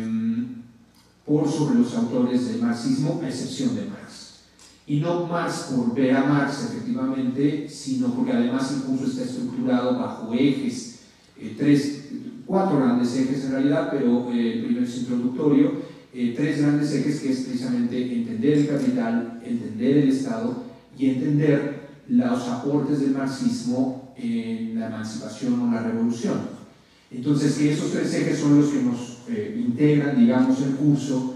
por sobre los autores del marxismo, a excepción de Marx. Y no Marx por ver a Marx, efectivamente, sino porque además el curso está estructurado bajo ejes, eh, tres, cuatro grandes ejes en realidad, pero el primero es introductorio, tres grandes ejes que es precisamente entender el capital, entender el Estado y entender los aportes del marxismo en la emancipación o la revolución. Entonces, que esos tres ejes son los que nos integran, digamos, el curso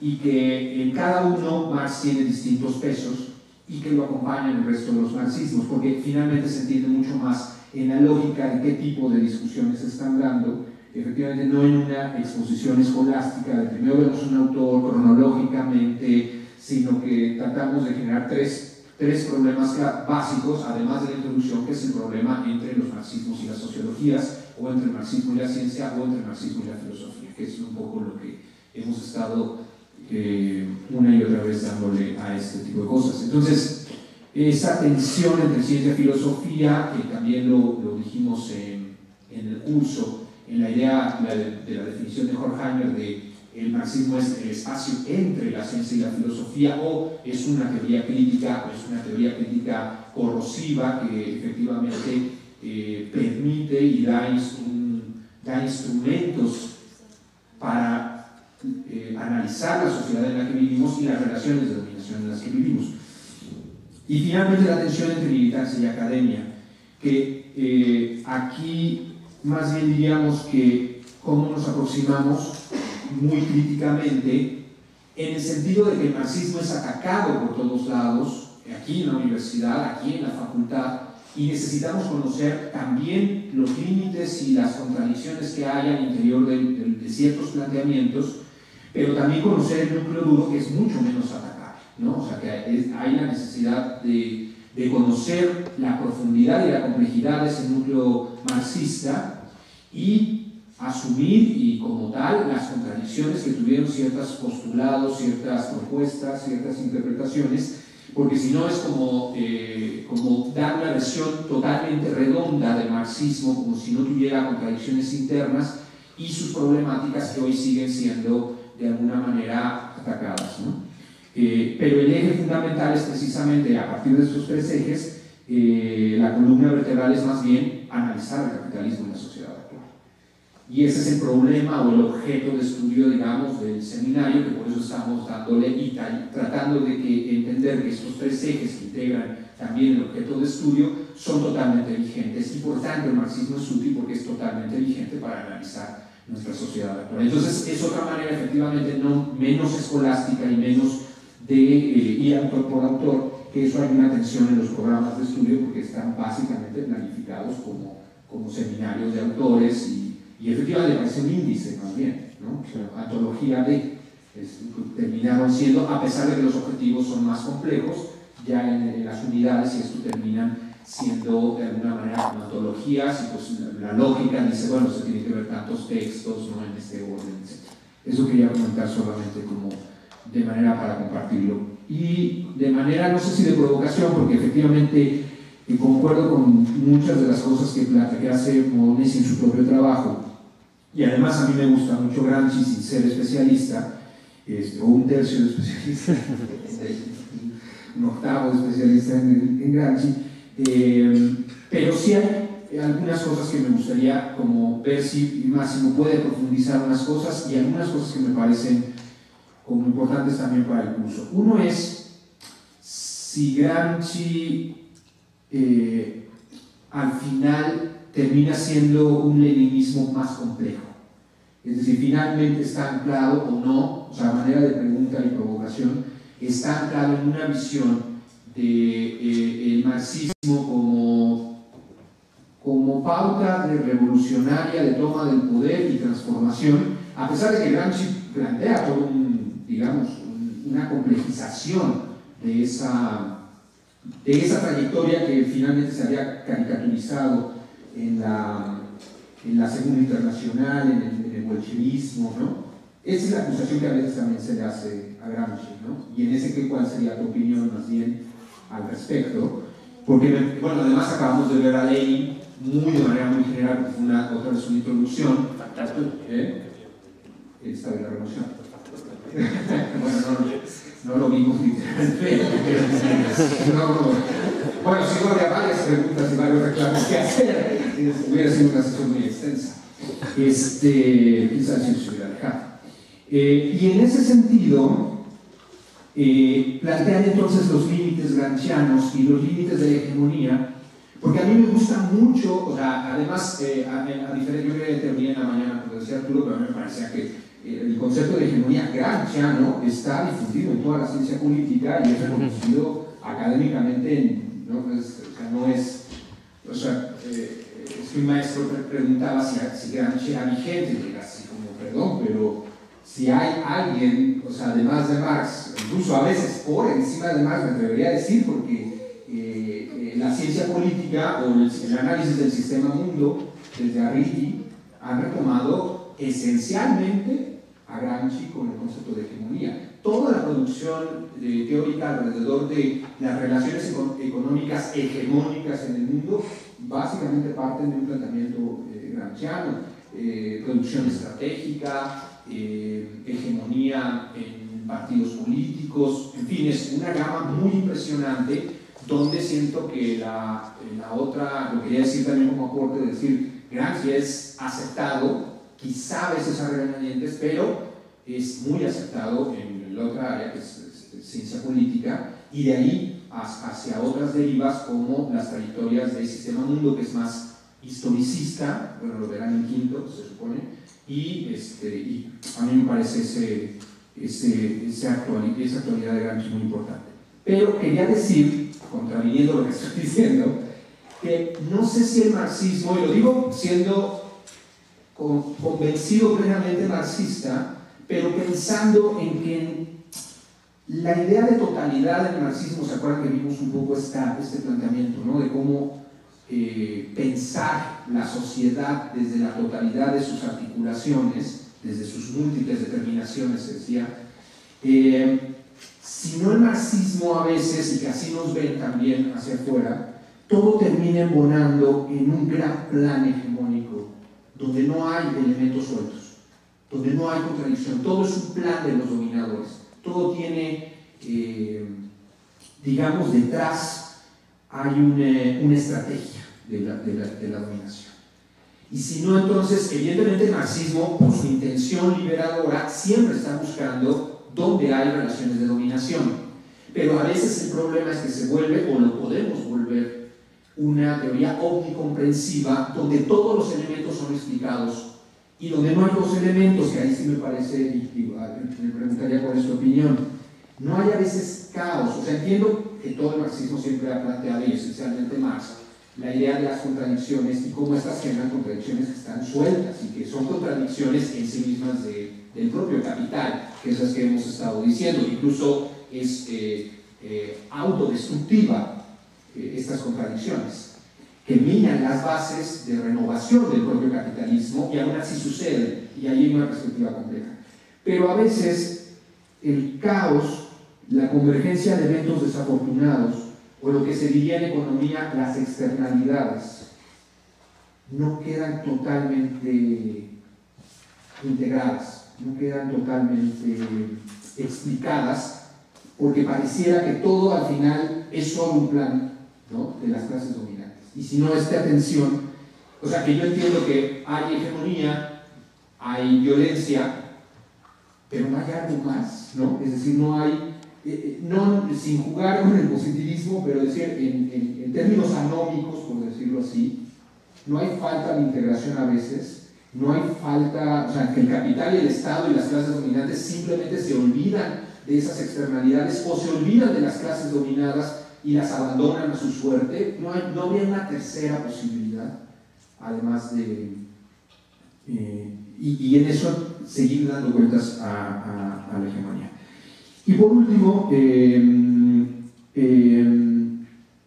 y que en cada uno Marx tiene distintos pesos y que lo acompañan el resto de los marxismos, porque finalmente se entiende mucho más en la lógica de qué tipo de discusiones se están dando, efectivamente no en una exposición escolástica, de primero vemos un autor cronológicamente, sino que tratamos de generar tres, tres problemas básicos, además de la introducción, que es el problema entre los marxismos y las sociologías, o entre el marxismo y la ciencia, o entre el marxismo y la filosofía, que es un poco lo que hemos estado eh, una y otra vez dándole a este tipo de cosas. Entonces, esa tensión entre ciencia y filosofía, que también lo, lo dijimos en, en, el curso, en la idea de, la definición de Horkheimer de el marxismo es el espacio entre la ciencia y la filosofía o es una teoría crítica o es una teoría crítica corrosiva que efectivamente eh, permite y da, da instrumentos para eh, analizar la sociedad en la que vivimos y las relaciones de dominación en las que vivimos. Y finalmente la tensión entre militancia y academia, que eh, aquí más bien diríamos que cómo nos aproximamos muy críticamente en el sentido de que el marxismo es atacado por todos lados, aquí en la universidad, aquí en la facultad, y necesitamos conocer también los límites y las contradicciones que hay al interior de, de ciertos planteamientos pero también conocer el núcleo duro que es mucho menos atacable, ¿no? O sea, que hay la necesidad de, de, conocer la profundidad y la complejidad de ese núcleo marxista y asumir y como tal las contradicciones que tuvieron ciertos postulados, ciertas propuestas, ciertas interpretaciones, porque si no es como, eh, como dar una versión totalmente redonda del marxismo, como si no tuviera contradicciones internas y sus problemáticas que hoy siguen siendo de alguna manera atacadas. Eh, pero el eje fundamental es precisamente a partir de estos tres ejes, eh, la columna vertebral es más bien analizar el capitalismo en la sociedad. Y ese es el problema o el objeto de estudio, digamos, del seminario, que por eso estamos dándole y tratando de que entender que estos tres ejes que integran también el objeto de estudio son totalmente vigentes y por tanto el marxismo es útil porque es totalmente vigente para analizar nuestra sociedad actual. Entonces es otra manera efectivamente no, menos escolástica y menos de eh, ir autor por autor, que eso hay una atención en los programas de estudio porque están básicamente planificados como, como seminarios de autores y, y efectivamente parece un índice más bien, ¿no? antología de, terminaron siendo, a pesar de que los objetivos son más complejos, ya en, en las unidades y esto terminan siendo de alguna manera antologías y pues la lógica dice, bueno, se tiene que ver tantos textos ¿no? en este orden, etc. Eso quería comentar solamente como de manera para compartirlo. Y de manera, no sé si de provocación, porque efectivamente eh, concuerdo con muchas de las cosas que, que hace Mones en su propio trabajo. Y además a mí me gusta mucho Gramsci sin ser especialista, este, o un tercio de especialista, un octavo de especialista en, Gramsci eh, pero sí hay algunas cosas que me gustaría como ver si Máximo puede profundizar unas cosas y algunas cosas que me parecen como importantes también para el curso. Uno es si Gramsci eh, al final termina siendo un leninismo más complejo. Es decir, finalmente está anclado o no, o sea, manera de pregunta y provocación, está anclado en una visión del eh, marxismo como, como pauta de revolucionaria de toma del poder y transformación, a pesar de que Gramsci plantea todo digamos, una complejización de esa, de esa trayectoria que finalmente se había caricaturizado en la, en la Segunda Internacional, en el bolchevismo, ¿no? Esa es la acusación que a veces también se le hace a Gramsci, ¿no? Y en ese, ¿cuál sería tu opinión más bien al respecto? Porque, bueno, además acabamos de ver a Lenin muy de manera muy general, una, otra vez una introducción. Fantástico. ¿Eh? Esta de la revolución. bueno, no, no, lo vimos literalmente. no, no. Bueno, sí, habría varias preguntas y varios reclamos que hacer. Hubiera sido una sesión muy extensa. Este, dejado. Eh, y en ese sentido, eh, plantean entonces los límites granchianos y los límites de la hegemonía, porque a mí me gusta mucho, o sea, además, eh, a, a, diferencia, yo que terminé en la mañana, como decía Arturo, pero a mí me parecía que eh, el concepto de hegemonía granchiano está difundido en toda la ciencia política y es reconocido académicamente, ¿no? Es, o sea, no es, o sea, eh, un maestro preguntaba si, si Gramsci era vigente, y así como, perdón, pero si hay alguien, o sea, además de Marx, incluso a veces por encima de Marx, me atrevería a decir, porque eh, eh, la ciencia política o el, el, análisis del sistema mundo, desde Arrighi, han retomado esencialmente a Gramsci con el concepto de hegemonía. Toda la producción eh, teórica alrededor de las relaciones económicas hegemónicas en el mundo básicamente parten de un planteamiento eh, eh, producción estratégica, eh, hegemonía en partidos políticos, en fin, es una gama muy impresionante donde siento que la, la otra, lo quería decir también como aporte, de decir, Gramsci es aceptado, quizá a veces a regañadientes, pero es muy aceptado en la otra área que es, es ciencia política, y de ahí hacia otras derivas como las trayectorias del sistema mundo, que es más historicista, bueno, lo verán en quinto, se supone, y, este, y a mí me parece ese, ese, ese actual, esa actualidad de Gramsci muy importante. Pero quería decir, contraviniendo lo que estoy diciendo, que no sé si el marxismo, y lo digo siendo con, convencido plenamente marxista, pero pensando en que la idea de totalidad del marxismo, ¿se acuerdan que vimos un poco esta, este planteamiento, ¿no? de cómo eh, pensar la sociedad desde la totalidad de sus articulaciones, desde sus múltiples determinaciones, se decía? Eh, si no el marxismo a veces, y que así nos ven también hacia afuera, todo termina embonando en un gran plan hegemónico, donde no hay elementos sueltos, donde no hay contradicción, todo es un plan de los dominadores todo tiene, eh, digamos, detrás hay una, una estrategia de la, dominación. Y si no, entonces, evidentemente el marxismo, por su intención liberadora, siempre está buscando dónde hay relaciones de dominación. Pero a veces el problema es que se vuelve, o lo podemos volver, una teoría omnicomprensiva donde todos los elementos son explicados y donde no hay dos elementos, que ahí sí me parece, y, y me preguntaría cuál es tu opinión, no hay a veces caos, o sea, entiendo que todo el marxismo siempre ha planteado, y esencialmente Marx, la idea de las contradicciones y cómo estas generan contradicciones que están sueltas y que son contradicciones en sí mismas de, del propio capital, que es las que hemos estado diciendo, incluso es eh, eh, autodestructiva eh, estas contradicciones que minan las bases de renovación del propio capitalismo y aún así sucede, y ahí hay una perspectiva compleja. Pero a veces el caos, la convergencia de eventos desafortunados, o lo que se diría en economía las externalidades, no quedan totalmente integradas, no quedan totalmente explicadas, porque pareciera que todo al final es solo un plan de las clases dominantes y si no esta atención, o sea que yo entiendo que hay hegemonía, hay violencia, pero no hay algo más, ¿no? Es decir, no hay, eh, eh, no, sin jugar con el positivismo, pero decir, en, en, en términos anómicos, por decirlo así, no hay falta de integración a veces, no hay falta, o sea, que el capital y el Estado y las clases dominantes simplemente se olvidan de esas externalidades o se olvidan de las clases dominadas y las abandonan a su suerte, no, no habría una tercera posibilidad, además de... Eh, y, en eso seguir dando vueltas a, la hegemonía. Y por último, eh, eh,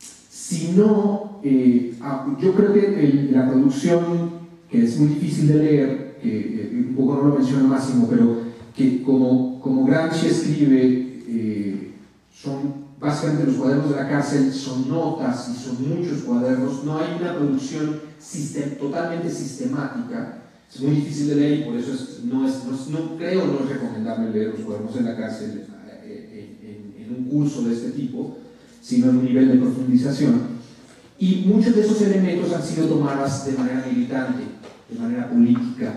si no, yo creo que el, la producción, que es muy difícil de leer, que un poco no lo menciona Máximo, pero que como, como Gramsci escribe, son básicamente los cuadernos de la cárcel son notas y son muchos cuadernos, no hay una producción sistem totalmente sistemática, es muy difícil de leer y por eso es, no, es, no, no, creo no es recomendable leer los cuadernos en la cárcel eh, en, en, en, un curso de este tipo, sino en un nivel de profundización. Y muchos de esos elementos han sido tomados de manera militante. de manera política,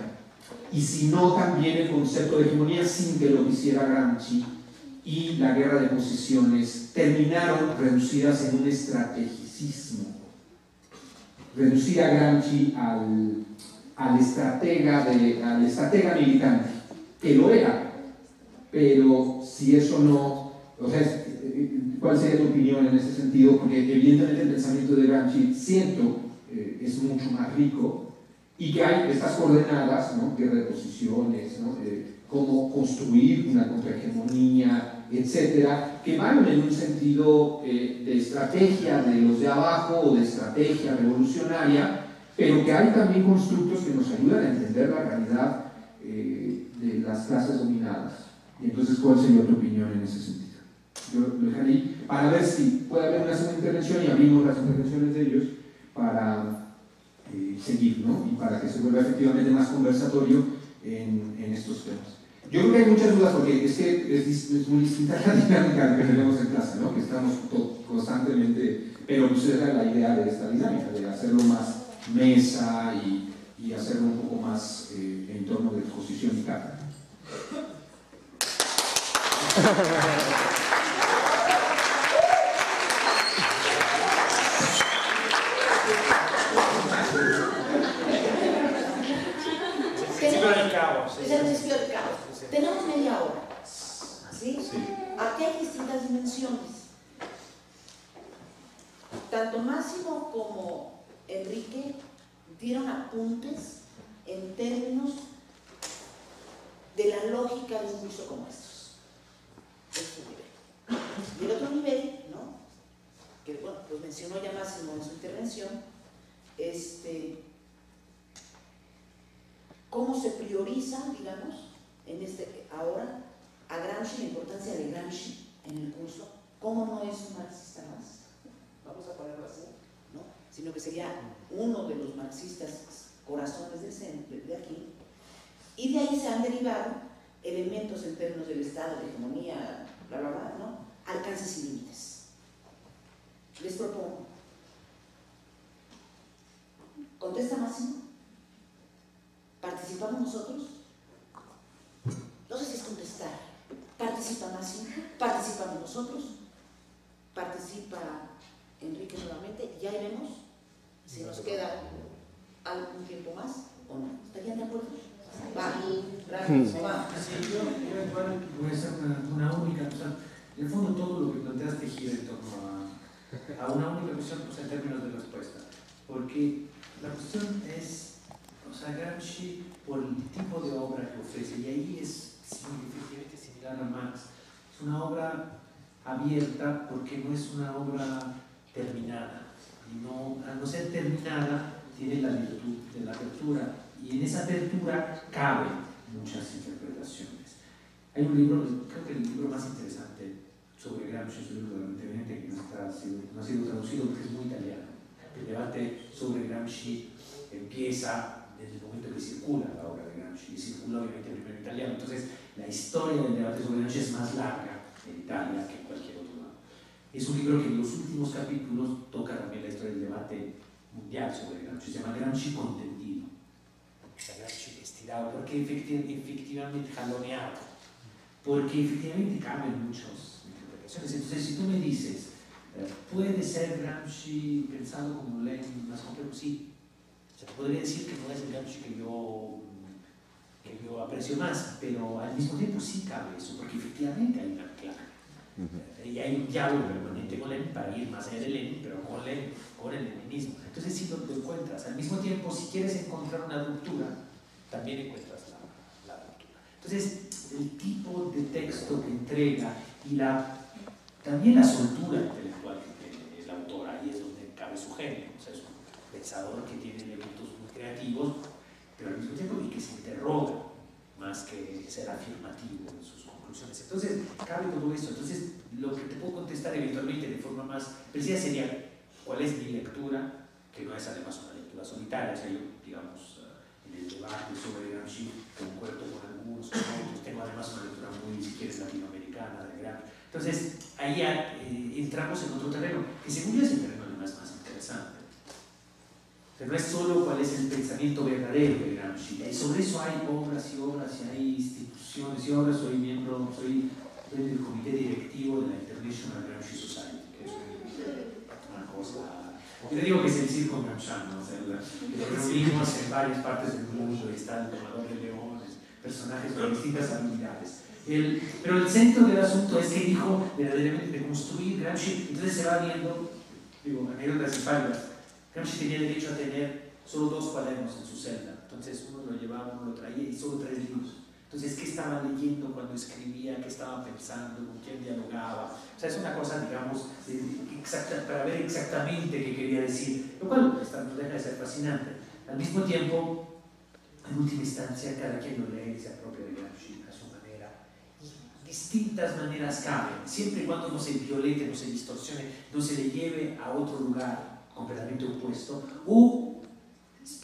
y si no también el concepto de hegemonía sin que lo quisiera Gramsci y la guerra de posiciones terminaron reducidas en un estrategicismo. Reducir a Gramsci al, al, estratega de, al estratega militante, que lo era, pero si eso no, o sea, ¿cuál sería tu opinión en ese sentido? Porque evidentemente el pensamiento de Gramsci, siento, eh, es mucho más rico y que hay estas coordenadas, ¿no? guerra de posiciones, ¿no? Cómo construir una contrahegemonía, etcétera, que van en un sentido eh, de estrategia de los de abajo o de estrategia revolucionaria, pero que hay también constructos que nos ayudan a entender la realidad eh, de las clases dominadas. Y entonces, ¿cuál sería tu opinión en ese sentido? Yo lo dejaré para ver si puede haber una segunda intervención y abrimos las intervenciones de ellos para eh, seguir, ¿no? Y para que se vuelva efectivamente más conversatorio en, en estos temas. Yo creo que hay muchas dudas porque es que es, muy distinta la dinámica que tenemos en clase, ¿no? que estamos constantemente, pero pues era la idea de esta dinámica, de hacerlo más mesa y, y hacerlo un poco más eh, en torno de exposición y carga. Tenemos media hora. ¿sí? Aquí hay distintas dimensiones. Tanto Máximo como Enrique dieron apuntes en términos de la lógica de un curso como estos. Este nivel. Y el otro nivel, ¿no? que bueno, pues mencionó ya Máximo en su intervención, este, cómo se prioriza, digamos, en este, ahora a Gramsci, la importancia de Gramsci en el curso, cómo no es un marxista más, vamos a ponerlo así, ¿no? sino que sería uno de los marxistas corazones del centro, de aquí, y de ahí se han derivado elementos en términos del Estado, de hegemonía, bla, bla, bla, ¿no? alcances y límites. Les propongo, ¿contesta Máximo? ¿Participamos nosotros? No sé si es contestar. ¿Participa Máximo? ¿Participamos nosotros? ¿Participa Enrique nuevamente? Ya iremos si nos queda algún tiempo más o no. ¿Estarían de acuerdo? Va, gracias. Va. yo, voy a hacer una, única cosa. En el fondo todo lo que planteaste gira en torno a, a una única cuestión pues, en términos de respuesta. Porque la cuestión es, o sea, Gramsci, por el tipo de obra que ofrece, y ahí es efectivamente similar a Marx. Es una obra abierta porque no es una obra terminada. Y no, al no ser terminada, tiene la virtud de la apertura. Y en esa apertura caben muchas interpretaciones. Hay un libro, creo que el libro más interesante sobre Gramsci es un libro realmente que no, está, no ha sido traducido porque es muy italiano. El debate sobre Gramsci empieza desde el momento que circula la obra de Gramsci, y circula obviamente primero en italiano. Entonces, la historia del debate sobre Gramsci es más larga en Italia que en cualquier otro lado. Es un libro que en los últimos capítulos toca también la historia del debate mundial sobre Gramsci. Se llama Gramsci contendido. Gramsci estirado, porque efectivamente jaloneado, porque efectivamente cambian muchas interpretaciones. Entonces, si tú me dices, eh, ¿puede ser Gramsci pensado como Lenin más complejo? Sí. O sea, podría decir que no es el Gramsci que yo que yo aprecio más, pero al mismo tiempo sí cabe eso, porque efectivamente hay una clave. Y hay un diálogo permanente con Lenin para ir más allá de Lenin, pero con Lenin, con el leninismo. Entonces sí lo, encuentras. Al mismo tiempo, si quieres encontrar una ruptura, también encuentras la, la ruptura. Entonces, el tipo de texto que entrega y la, también la soltura intelectual que tiene el autor, ahí es donde cabe su genio. O sea, es un pensador que tiene elementos muy creativos, pero al mismo tiempo y que se interroga más que ser afirmativo en sus conclusiones. Entonces, cabe todo esto. Entonces, lo que te puedo contestar eventualmente de forma más precisa sería cuál es mi lectura, que no es además una lectura solitaria, o sea, yo, digamos, eh, en el debate sobre Gramsci concuerdo con algunos, con otros, tengo además una lectura muy, si quieres, latinoamericana de Gramsci. Entonces, ahí eh, entramos en otro terreno, que según yo es el terreno además más interesante. O sea, no es solo cuál es el pensamiento verdadero. Y sobre eso hay obras y obras y hay instituciones y obras. Soy miembro, soy del comité directivo de la International Gramsci Society, que es una cosa. Yo digo que es el circo gramsciano, o sea, nos reunimos en varias partes del mundo y está el tomador de leones, personajes con distintas habilidades. El, pero el centro del asunto es que dijo verdaderamente de construir Gramsci, entonces se va viendo, digo, anécdotas y fallas. Gramsci tenía derecho a tener solo dos cuadernos en su celda, entonces uno lo llevaba, uno lo traía y solo tres libros. Entonces, ¿qué estaba leyendo cuando escribía? ¿Qué estaba pensando? ¿Con quién dialogaba? O sea, es una cosa, digamos, exacta, para ver exactamente qué quería decir, lo cual no deja de ser fascinante. Al mismo tiempo, en última instancia, cada quien lo lee y se apropia de Gramsci a su manera. Y distintas maneras caben, siempre y cuando no se violete, no se distorsione, no se le lleve a otro lugar completamente opuesto, o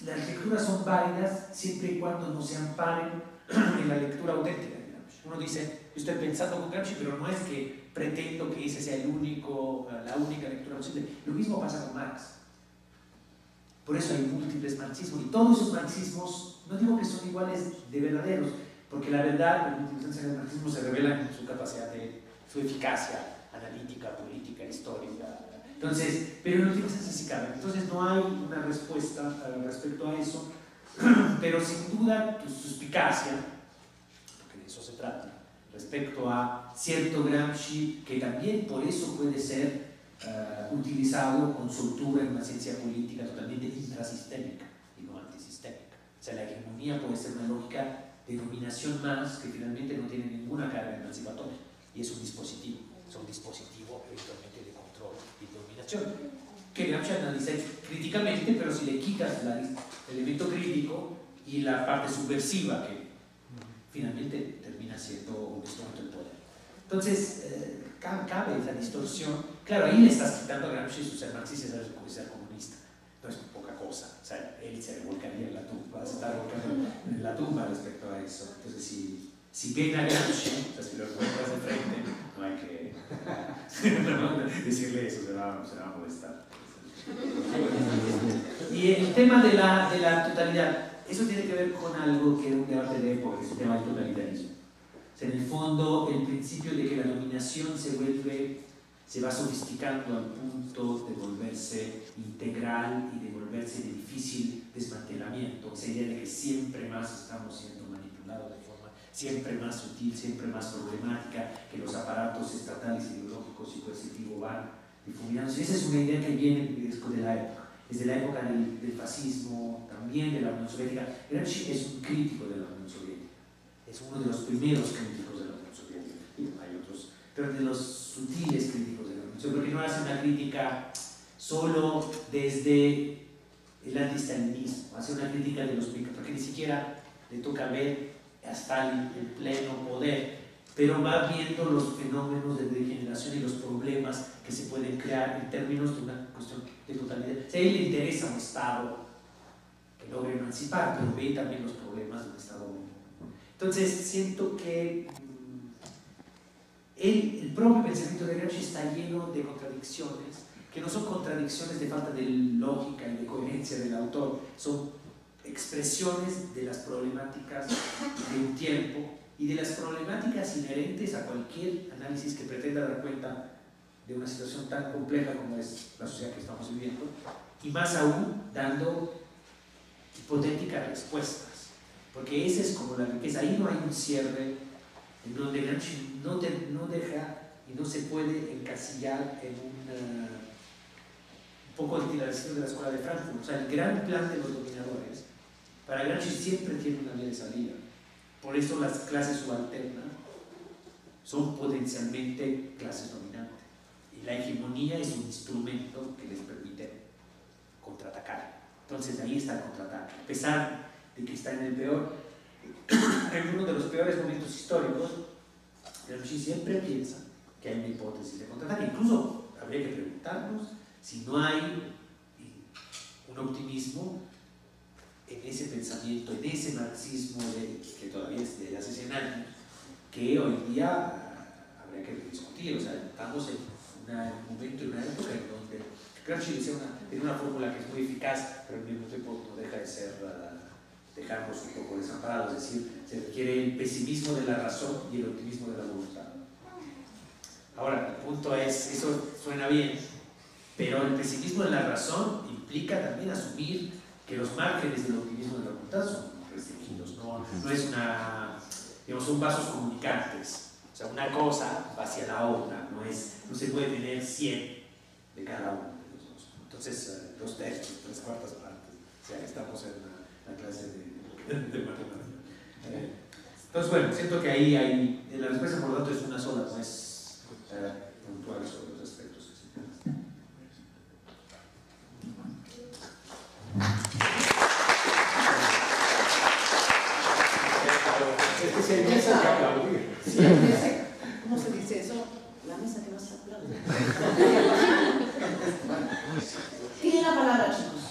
las lecturas son válidas siempre y cuando no se amparen en la lectura auténtica de Gramsci. Uno dice, yo estoy pensando con Gramsci, pero no es que pretendo que ese sea el único, la única lectura posible. Lo mismo pasa con Marx. Por eso hay múltiples marxismos. Y todos esos marxismos, no digo que son iguales de verdaderos, porque la verdad, en última instancia, el marxismo se revela en su capacidad de, su eficacia analítica, política, histórica. Entonces, pero instancia sí cabe. Entonces no hay una respuesta eh, respecto a eso pero sin duda suspicacia, porque de eso se trata, respecto a cierto Gramsci que también por eso puede ser uh, utilizado con soltura en una ciencia política totalmente intrasistémica y no antisistémica. O sea, la hegemonía puede ser una lógica de dominación más que finalmente no tiene ninguna carga emancipatoria y es un dispositivo, es un dispositivo eventualmente dominación que Gramsci analiza críticamente, pero si le quitas el elemento crítico y la parte subversiva que finalmente termina siendo un instrumento del poder. Entonces, eh, cabe esa distorsión. Claro, ahí le estás quitando a Gramsci su ser marxista y ser comunista. No es poca cosa. O sea, él se revolcaría en la tumba, se está revolcando en la tumba respecto a eso. Entonces, si, si ven a Gramsci, o sea, si lo encuentras de frente, no hay que decirle eso, se va, se va a molestar. Y el tema de la, de la totalidad, eso tiene que ver con algo que es un debate de época, que se llama el totalitarismo. O sea, en el fondo, el principio de que la dominación se vuelve, se va sofisticando al punto de volverse integral y de volverse de difícil desmantelamiento. Esa idea de que siempre más estamos siendo manipulados siempre más sutil, siempre más problemática, que los aparatos estatales, ideológicos y coercitivos van esa es una idea que viene de la época, desde la época del, fascismo, también de la Unión Soviética. Gramsci es un crítico de la Unión Soviética, es uno de los primeros críticos de la Unión Soviética, hay otros, pero de los sutiles críticos de la Unión Soviética, porque no hace una crítica solo desde el antistalinismo, hace una crítica de los porque ni siquiera le toca ver a Stalin en pleno poder, pero va viendo los fenómenos de degeneración y los problemas que se pueden crear en términos de una cuestión de totalidad. a él le interesa un Estado que logre emancipar, pero ve también los problemas de un Estado. Entonces, siento que mm, el propio pensamiento de Gramsci está lleno de contradicciones, que no son contradicciones de falta de lógica y de coherencia del autor, son expresiones de las problemáticas de un tiempo y de las problemáticas inherentes a cualquier análisis que pretenda dar cuenta de una situación tan compleja como es la sociedad que estamos viviendo, y más aún dando hipotéticas respuestas, porque esa es como la riqueza, ahí no hay un cierre en donde no, no deja y no se puede encasillar en una, un poco de la de la escuela de Frankfurt, o sea, el gran plan de los dominadores, para Gramsci siempre tiene una vía de salida por eso las clases subalternas son potencialmente clases dominantes. Y la hegemonía es un instrumento que les permite contraatacar. Entonces ahí está el contraataque. A pesar de que está en el peor, en uno de los peores momentos históricos, Gramsci siempre piensa que hay una hipótesis de contraataque. Incluso habría que preguntarnos si no hay un optimismo en ese pensamiento, en ese marxismo de, que todavía es de hace 100 años, que hoy día habría que discutir. O sea, estamos en un momento, en una época en donde Gramsci decía una, tiene una fórmula que es muy eficaz, pero al mismo tiempo no deja de ser, uh, dejarnos un poco desamparados, es decir, se requiere el pesimismo de la razón y el optimismo de la voluntad. Ahora, el punto es, eso suena bien, pero el pesimismo de la razón implica también asumir que los márgenes del optimismo de la voluntad son restringidos, no, es una, digamos, son vasos comunicantes. O sea, una cosa va hacia la otra, no, es, no se puede tener 100 de cada uno de los dos. Entonces, eh, dos tercios, tres cuartas partes, o sea, estamos en la, la clase de, de, matemáticas. Eh, entonces, bueno, siento que ahí hay, la respuesta por lo tanto es una sola, no es eh, puntual sobre los aspectos. Es que se mesa que aplaudir. Sí, ¿Cómo se dice eso? La mesa que más aplaude. Tiene la palabra, chicos.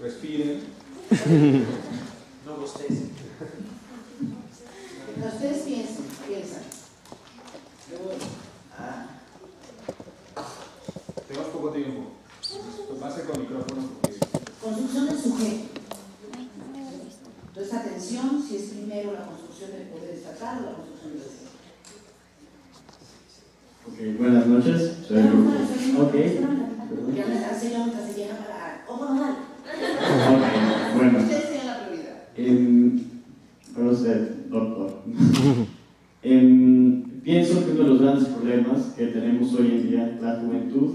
Respiren. No ustedes. Ustedes piensen, piensan. Luego, ah. Tenemos poco tiempo. Pase con micrófono porque... Construcción del sujeto. Entonces, atención, si es primero la construcción del poder estatal o la construcción del sujeto. Ok, buenas noches. Soy Pero, bueno, soy un- Ok. Ya me cansé, ya mientras se llega para. ¿Cómo no dale? Ok, bueno. Ustedes tienen la prioridad. Em, para usted, doctor. Em, pienso que uno de los grandes problemas que tenemos hoy en día, la juventud,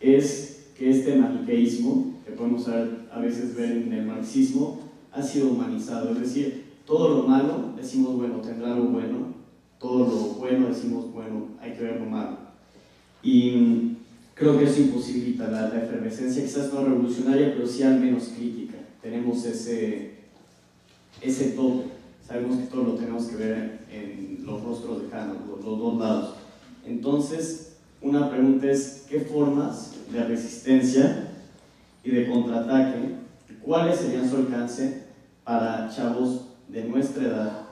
es que este maniqueísmo, que podemos a, a veces ver en el marxismo, ha sido humanizado. Es decir, todo lo malo decimos, bueno, tendrá algo bueno, todo lo bueno decimos, bueno, hay que ver lo malo. Y mm, creo que eso imposibilita la, la efervescencia, quizás no revolucionaria, pero sí al menos crítica. Tenemos ese, ese tope. Sabemos que todo lo tenemos que ver en los rostros de Hannah, los, los dos lados. Entonces, una pregunta es, ¿qué formas de resistencia y de contraataque, cuáles serían su alcance para chavos de nuestra edad,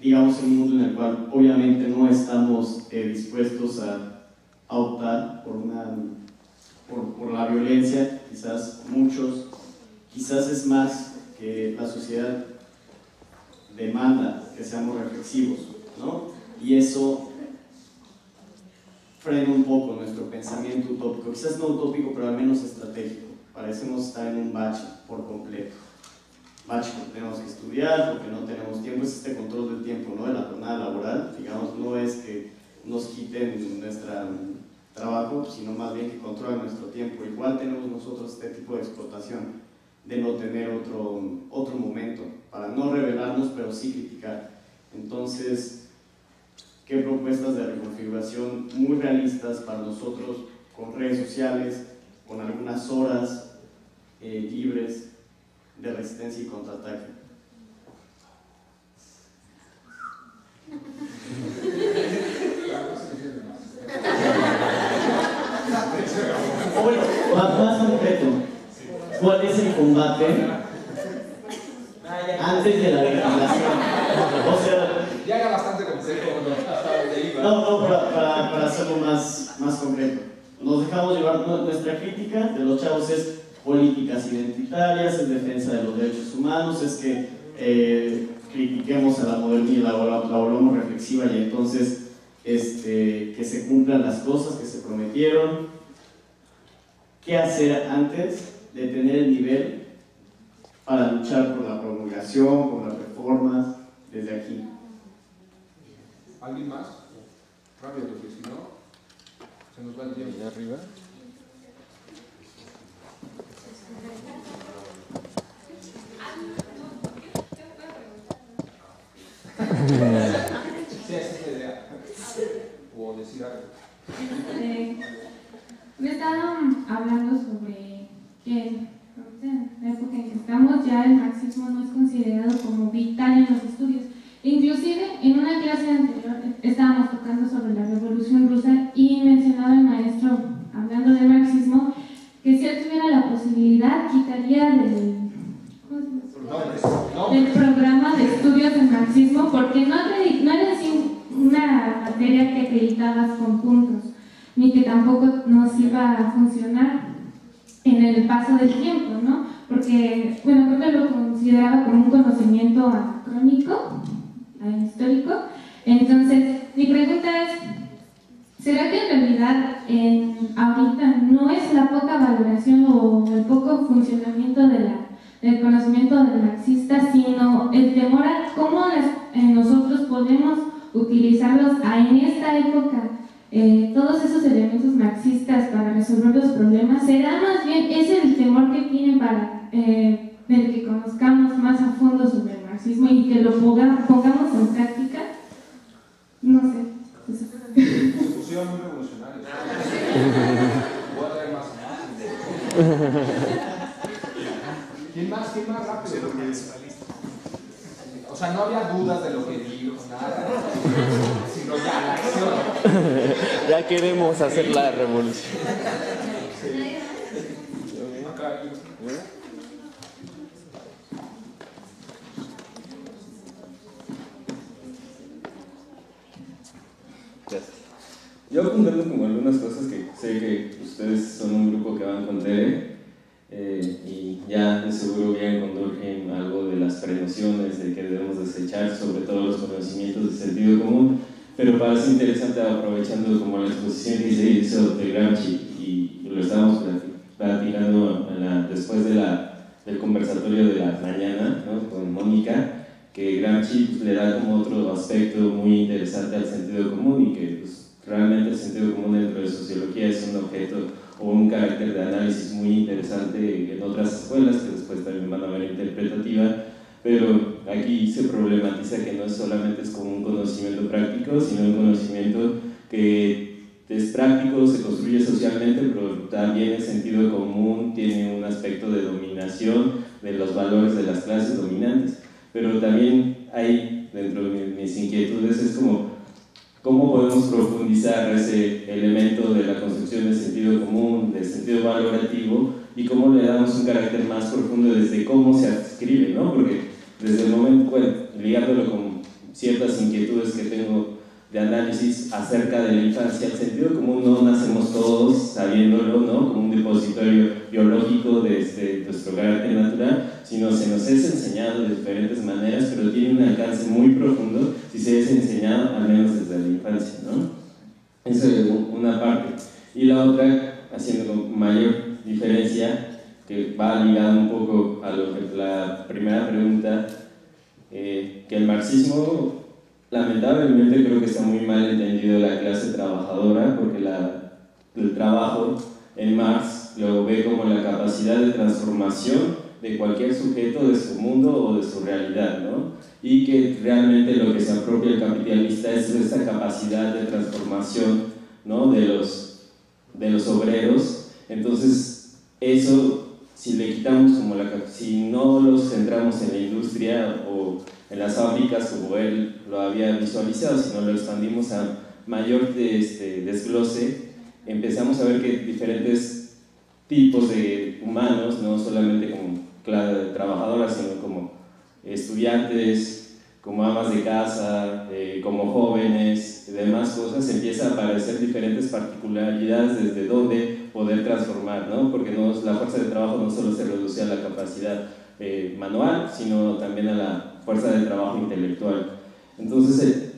digamos en un mundo en el cual obviamente no estamos eh, dispuestos a, a optar por, una, por, por la violencia, quizás muchos, quizás es más que la sociedad demanda que seamos reflexivos, ¿no? Y eso frena un poco nuestro pensamiento utópico, quizás no utópico, pero al menos estratégico. Parecemos estar en un bache por completo. Bache porque tenemos que estudiar, porque no tenemos tiempo, es este control del tiempo, ¿no? De la jornada laboral, digamos, no es que nos quiten nuestro trabajo, sino más bien que controlan nuestro tiempo. Igual tenemos nosotros este tipo de explotación de no tener otro, otro momento, para no rebelarnos, pero sí criticar. Entonces, ¿qué propuestas de reconfiguración muy realistas para nosotros, con redes sociales, con algunas horas eh, libres de resistencia y contraataque? O bueno, más, más concreto, ¿cuál es el combate antes de la legislación? O sea, Ya era bastante complejo no, no, para, para, para hacerlo más, más concreto. Nos dejamos llevar, nu- nuestra crítica de los chavos es políticas identitarias, es defensa de los derechos humanos, es que eh, critiquemos a la modernidad, la, la, la volvamos reflexiva y entonces este, que se cumplan las cosas que se prometieron. ¿Qué hacer antes de tener el nivel para luchar por la promulgación, por las reformas, desde aquí? ¿Alguien más? Rápido, porque si no, se nos va el tiempo. Allá arriba. Sí, esa es la idea. O decir algo. Eh, me estaban hablando sobre que en la época en que estamos ya el marxismo no es considerado como vital en los estudios. Inclusive en una clase anterior estábamos tocando sobre la revolución rusa y mencionaba el maestro, hablando del marxismo, que si él tuviera la posibilidad quitaría del, programa de estudios del marxismo porque no, no era así una materia que acreditabas con puntos, ni que tampoco nos iba a funcionar en el paso del tiempo, ¿no? Porque, bueno, creo que lo consideraba como un conocimiento anacrónico, eh, histórico. Entonces, mi pregunta es, ¿será que en realidad ahorita no es la poca valoración o el poco funcionamiento del conocimiento del marxista, sino el temor a cómo eh, nosotros podemos utilizarlos en esta época eh, todos esos elementos marxistas para resolver los problemas, será más bien ese el temor que tienen para eh, que conozcamos más a fondo sobre el marxismo y que lo pongamos en práctica. No sé. Discusión muy revolucionaria. Voy a traer más. ¿Quién más? ¿Quién más rápido? O sea, no había dudas de lo que dijo, nada, sino ya la acción. Ya queremos hacer la revolución. Yo apuntando como algunas cosas que sé que ustedes son un grupo que van con Tere eh, y ya de seguro bien condurgen algo de las prenociones de que debemos desechar, sobre todo los conocimientos de sentido común, pero parece interesante aprovechando como la exposición que se hizo de Gramsci y lo estamos platicando después de la, del conversatorio de la mañana ¿no? con Mónica, que Gramsci le da como otro aspecto muy interesante al sentido común y que pues, realmente el sentido común dentro de sociología es un objeto o un carácter de análisis muy interesante en otras escuelas que después también van a ver interpretativa, pero aquí se problematiza que no solamente es como un conocimiento práctico, sino un conocimiento que es práctico, se construye socialmente, pero también el sentido común tiene un aspecto de dominación de los valores de las clases dominantes. Pero también hay, dentro de mis inquietudes, es como cómo podemos profundizar ese elemento de la construcción del sentido común, del sentido valorativo, y cómo le damos un carácter más profundo desde cómo se escribe, ¿no? Porque desde el momento, bueno, ligándolo con ciertas inquietudes que tengo de análisis acerca de la infancia, el sentido común no nacemos todos sabiéndolo, ¿no? Como un depositorio biológico de este, nuestro carácter natural, sino se nos es enseñado de diferentes maneras, pero tiene un alcance muy profundo si se es enseñado al menos desde la infancia, ¿no? Esa es una parte. Y la otra, haciendo mayor diferencia, que va ligada un poco a lo que la primera pregunta, eh, que el marxismo lamentablemente creo que está muy mal entendido la clase trabajadora, porque la, el trabajo en Marx lo ve como la capacidad de transformación de cualquier sujeto de su mundo o de su realidad, ¿no? Y que realmente lo que se apropia el capitalista es esa capacidad de transformación, ¿no? De los, de los obreros. Entonces, eso, si le quitamos como la si no los centramos en la industria o en las fábricas como él lo había visualizado, sino lo expandimos a mayor este, desglose, empezamos a ver que diferentes tipos de humanos, no solamente como trabajadoras, sino como estudiantes, como amas de casa, eh, como jóvenes, y demás cosas, empieza a aparecer diferentes particularidades desde donde poder transformar, ¿no? porque no, la fuerza de trabajo no solo se reduce a la capacidad eh, manual, sino también a la fuerza de trabajo intelectual. Entonces, eh,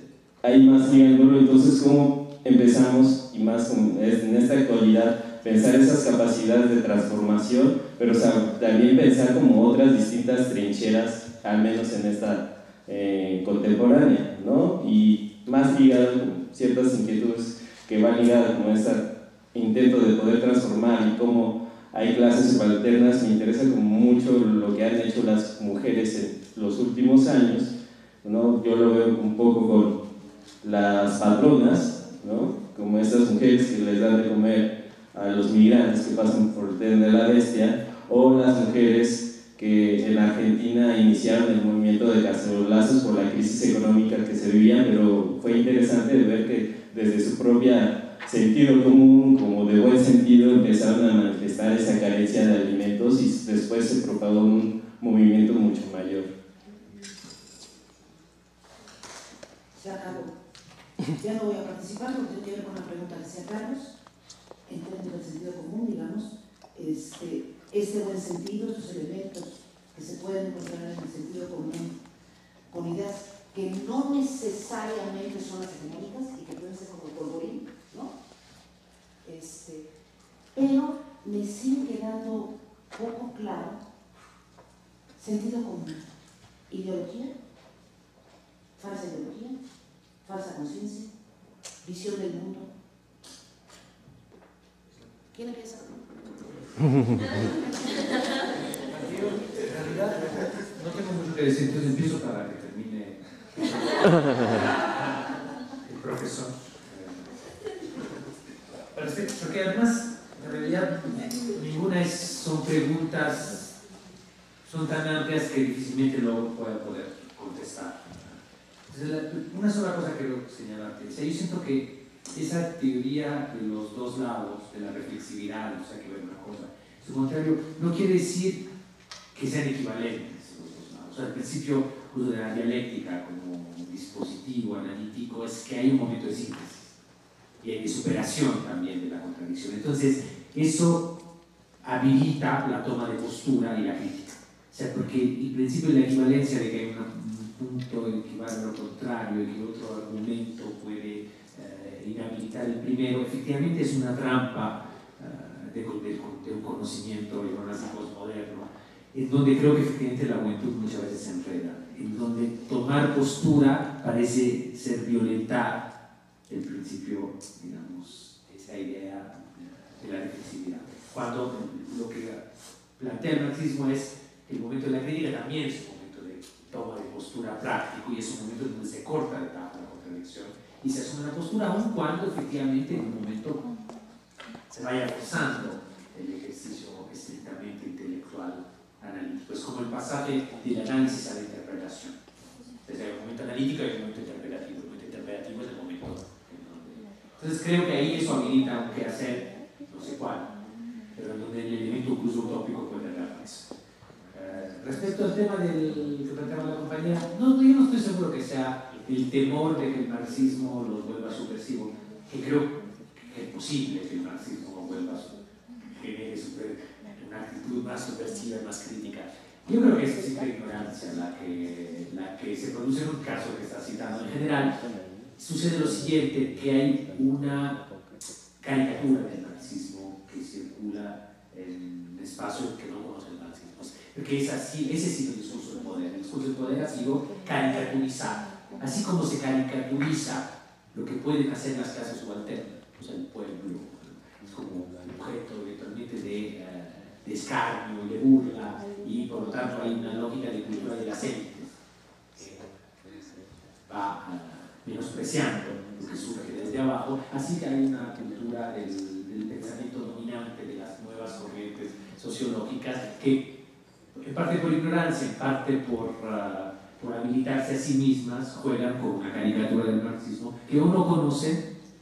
hay más ligándolo, entonces, ¿cómo empezamos, y más en esta actualidad, pensar esas capacidades de transformación, pero también pensar como otras distintas trincheras, al menos en esta eh, contemporánea, ¿no? Y más ligado con ciertas inquietudes que van ligadas con este intento de poder transformar y cómo hay clases subalternas, me interesa como mucho lo que han hecho las mujeres en los últimos años, ¿no? Yo lo veo un poco con las patronas, ¿no? Como estas mujeres que les dan de comer a los migrantes que pasan por el tren de la bestia, o las mujeres que en Argentina iniciaron el movimiento de cacerolazos por la crisis económica que se vivía, pero fue interesante ver que desde su propia sentido común, como de buen sentido, empezaron a manifestar esa carencia de alimentos y después se propagó un movimiento mucho mayor. Se acabó. Ya no voy a participar porque ver con la pregunta que hacía Carlos, en términos sentido común, digamos, este, este buen sentido, estos elementos que se pueden encontrar en el sentido común, con ideas que no necesariamente son las hegemónicas y que pueden ser como polvorín. Este, pero me sigue quedando poco claro sentido común, ideología, falsa ideología, falsa conciencia, visión del mundo. ¿Quién empieza? En realidad no tengo mucho que decir, entonces empiezo para que termine el profesor. Además, en realidad, ninguna es, son preguntas, son tan amplias que difícilmente luego pueda poder contestar. Una sola cosa quiero señalarte. Yo siento que esa teoría de los dos lados, de la reflexividad, o sea, que ver una cosa, su contrario, no quiere decir que sean equivalentes los dos lados. O sea, al principio, uso de la dialéctica como dispositivo analítico es que hay un momento de síntesis y de superación también de la contradicción. Entonces, eso habilita la toma de postura y la crítica. O sea, porque el principio de la equivalencia de que hay un punto equivale a lo contrario y que otro argumento puede eh, inhabilitar el primero, efectivamente es una trampa eh, de, de- de un conocimiento neurológico moderno, en donde creo que efectivamente la juventud muchas veces se enreda, en donde tomar postura parece ser violentar el principio, digamos, esa idea de la reflexividad. Cuando lo que plantea el marxismo es que el momento de la crítica también es un momento de toma de postura práctico y es un momento donde se corta de la contradicción y se asume una postura, aun cuando efectivamente en un momento se vaya forzando el ejercicio estrictamente intelectual analítico. Es como el pasaje del análisis a la interpretación. Desde el momento analítico y el momento interpretativo. El momento interpretativo es el momento en. Entonces creo que ahí eso habilita un quehacer, no sé cuál, pero en donde el elemento incluso utópico puede dar eso. Eh, respecto al tema del que planteaba la compañía, no, yo no estoy seguro que sea el temor de que el marxismo los vuelva subversivo, que creo que es posible que el marxismo vuelva su- genere una actitud más subversiva más crítica. Yo creo que es simple ignorancia la que, la que se produce en un caso que está citando. En general, sucede lo siguiente, que hay una caricatura del marxismo que circula en un espacio que no conoce el marxismo. Porque es así, ese ha sido el discurso del poder. El discurso del poder ha sido caricaturizado. Así como se caricaturiza lo que pueden hacer las clases subalternas, o sea, el pueblo, es como objeto eventualmente de, eh, de escarnio de burla, y por lo tanto hay una lógica de cultura de las élites que va eh, menospreciando lo que surge desde abajo, así que hay una cultura del, del pensamiento dominante de las nuevas corrientes sociológicas que en parte por ignorancia, en parte por, ah, por habilitarse a sí mismas, juegan con una caricatura del marxismo que o no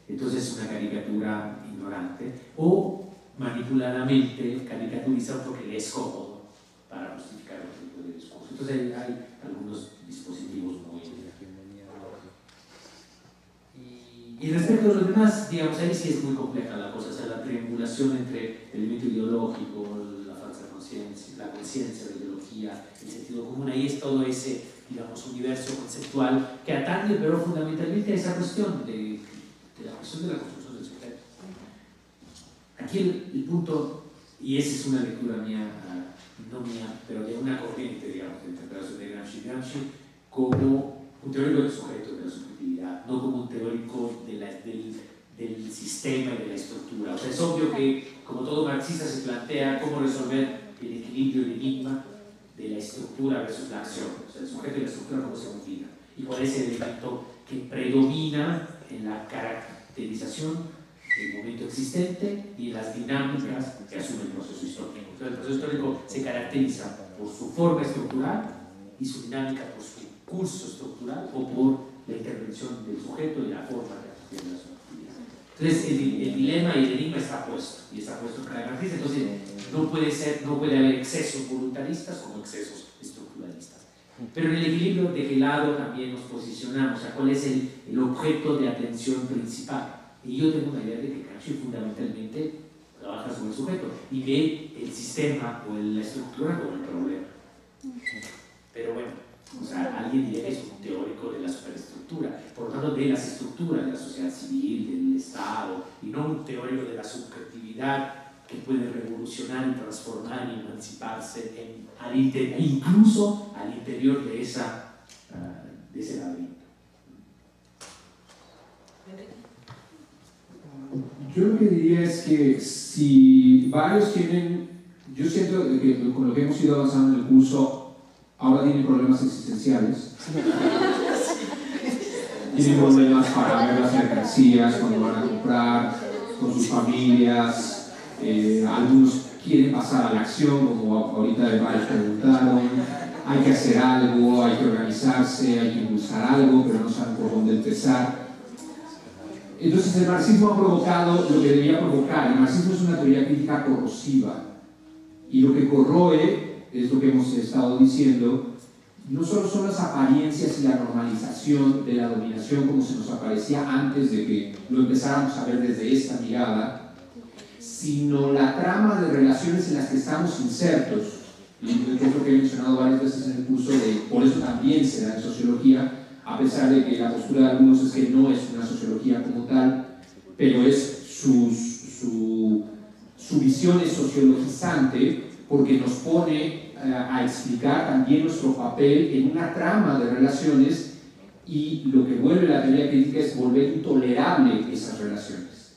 entonces es una caricatura ignorante, o manipuladamente caricaturizan porque le es cómodo para justificar otro tipo de discurso. Entonces hay, hay algunos dispositivos muy... Y, respecto a los demás, digamos, ahí sí es muy compleja la cosa, o sea, la triangulación entre el elemento ideológico, la falsa conciencia, la conciencia, la ideología, el sentido común, ahí es todo ese, digamos, universo conceptual que atañe, pero fundamentalmente a esa cuestión de, la cuestión de la construcción del sujeto. Aquí el, el punto, y esa es una lectura mía, no mía, pero de una corriente, digamos, de interpretación de Gramsci, Gramsci como un teórico del sujeto, de la subjetividad, no como un teórico de la- del, del sistema y de la estructura. O sea, es obvio que, como todo marxista, se plantea cómo resolver el equilibrio, el enigma de la estructura versus la acción. O sea, el sujeto y la estructura cómo se combinan. Y cuál es el elemento que predomina en la caracterización del momento existente y las dinámicas que asume el proceso histórico. Entonces, el proceso histórico se caracteriza por su forma estructural y su dinámica por su curso estructural o por la intervención del sujeto y la forma de la subjetividad. Entonces, el, el dilema y el enigma está puesto, y está puesto en cada marxista, entonces no puede, ser, no puede haber excesos voluntaristas como excesos estructuralistas. Pero en el equilibrio, ¿de qué lado también nos posicionamos? O sea, ¿cuál es el, el objeto de atención principal? Y yo tengo una idea de que Gramsci fundamentalmente trabaja sobre el sujeto y ve el sistema o la estructura como el problema. Pero bueno, o sea, alguien diría que es un teórico de la superestructura, por lo tanto de las estructuras de la sociedad civil, del Estado, y no un teórico de la subjetividad que puede revolucionar y transformar y emanciparse en, al inter- incluso al interior de, esa, ah, de ese laberinto. Yo lo que diría es que si varios tienen, yo siento que con lo que hemos ido avanzando en el curso, ahora tienen problemas existenciales. Tienen problemas para ver las mercancías cuando van a comprar, con sus familias. eh, algunos quieren pasar a la acción, como ahorita varios preguntaron. Hay que hacer algo, hay que organizarse, hay que impulsar algo, pero no saben por dónde empezar. Entonces el marxismo ha provocado lo que debía provocar. El marxismo es una teoría crítica corrosiva. Y lo que corroe, es lo que hemos estado diciendo, no solo son las apariencias y la normalización de la dominación como se nos aparecía antes de que lo empezáramos a ver desde esta mirada, sino la trama de relaciones en las que estamos insertos. Y yo creo que he mencionado varias veces en el curso de, por eso también se da en sociología, a pesar de que la postura de algunos es que no es una sociología como tal, pero es su, su, su visión es sociologizante porque nos pone eh, a explicar también nuestro papel en una trama de relaciones y lo que vuelve la teoría crítica es volver intolerable esas relaciones.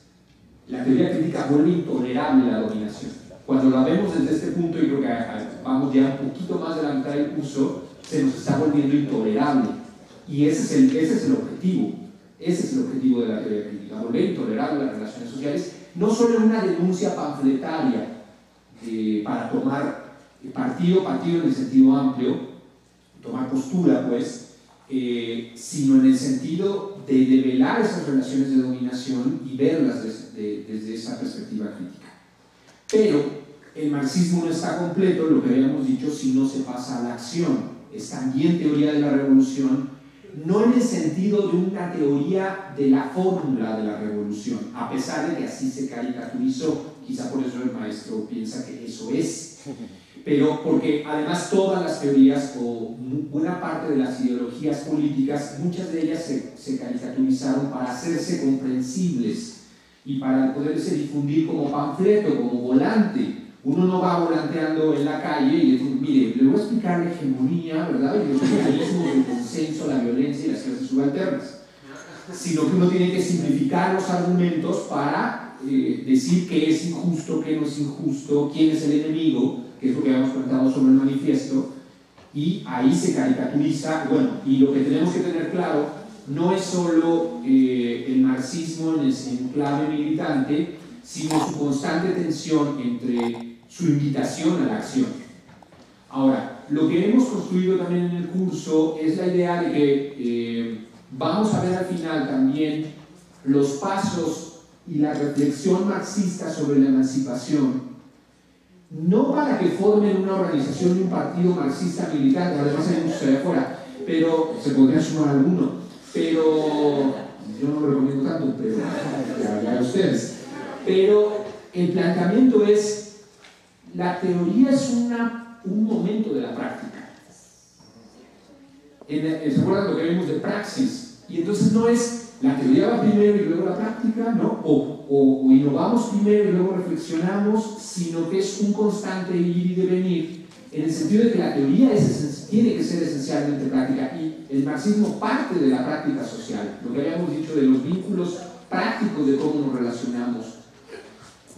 La teoría crítica vuelve intolerable la dominación. Cuando la vemos desde este punto, y creo que vamos ya un poquito más de la mitad del curso, se nos está volviendo intolerable. Y ese es el, ese es el objetivo. Ese es el objetivo de la teoría crítica, volver intolerable las relaciones sociales, no solo en una denuncia panfletaria eh, para tomar partido, partido en el sentido amplio, tomar postura, pues, eh, sino en el sentido de develar esas relaciones de dominación y verlas desde, de, desde esa perspectiva crítica. Pero el marxismo no está completo, lo que habíamos dicho, si no se pasa a la acción. Es también teoría de la revolución, no en el sentido de una teoría de la fórmula de la revolución, a pesar de que así se caricaturizó, quizá por eso el maestro piensa que eso es, pero porque además todas las teorías o buena parte de las ideologías políticas, muchas de ellas se, se caricaturizaron para hacerse comprensibles y para poderse difundir como panfleto, como volante. Uno no va volanteando en la calle y dice, mire, le voy a explicar la hegemonía, ¿verdad? Y los mecanismos del consenso, la violencia y las clases subalternas. Sino que uno tiene que simplificar los argumentos para eh, decir qué es injusto, qué no es injusto, quién es el enemigo, que es lo que habíamos comentado sobre el manifiesto, y ahí se caricaturiza, bueno, y lo que tenemos que tener claro no es solo eh, el marxismo en, el, en clave militante, sino su constante tensión entre su invitación a la acción. Ahora, lo que hemos construido también en el curso es la idea de que eh, vamos a ver al final también los pasos y la reflexión marxista sobre la emancipación, no para que formen una organización y un partido marxista militante, además hay muchos allá afuera, pero se podría sumar alguno, pero yo no lo recomiendo tanto, pero ya, ustedes. Pero el planteamiento es, la teoría es una, un momento de la práctica. ¿Se acuerdan lo que vimos de praxis? Y entonces no es, la teoría va primero y luego la práctica, ¿no? O, o, o innovamos primero y luego reflexionamos, sino que es un constante ir y devenir, en el sentido de que la teoría tiene que ser esencialmente práctica y el marxismo parte de la práctica social, lo que habíamos dicho de los vínculos prácticos de cómo nos relacionamos.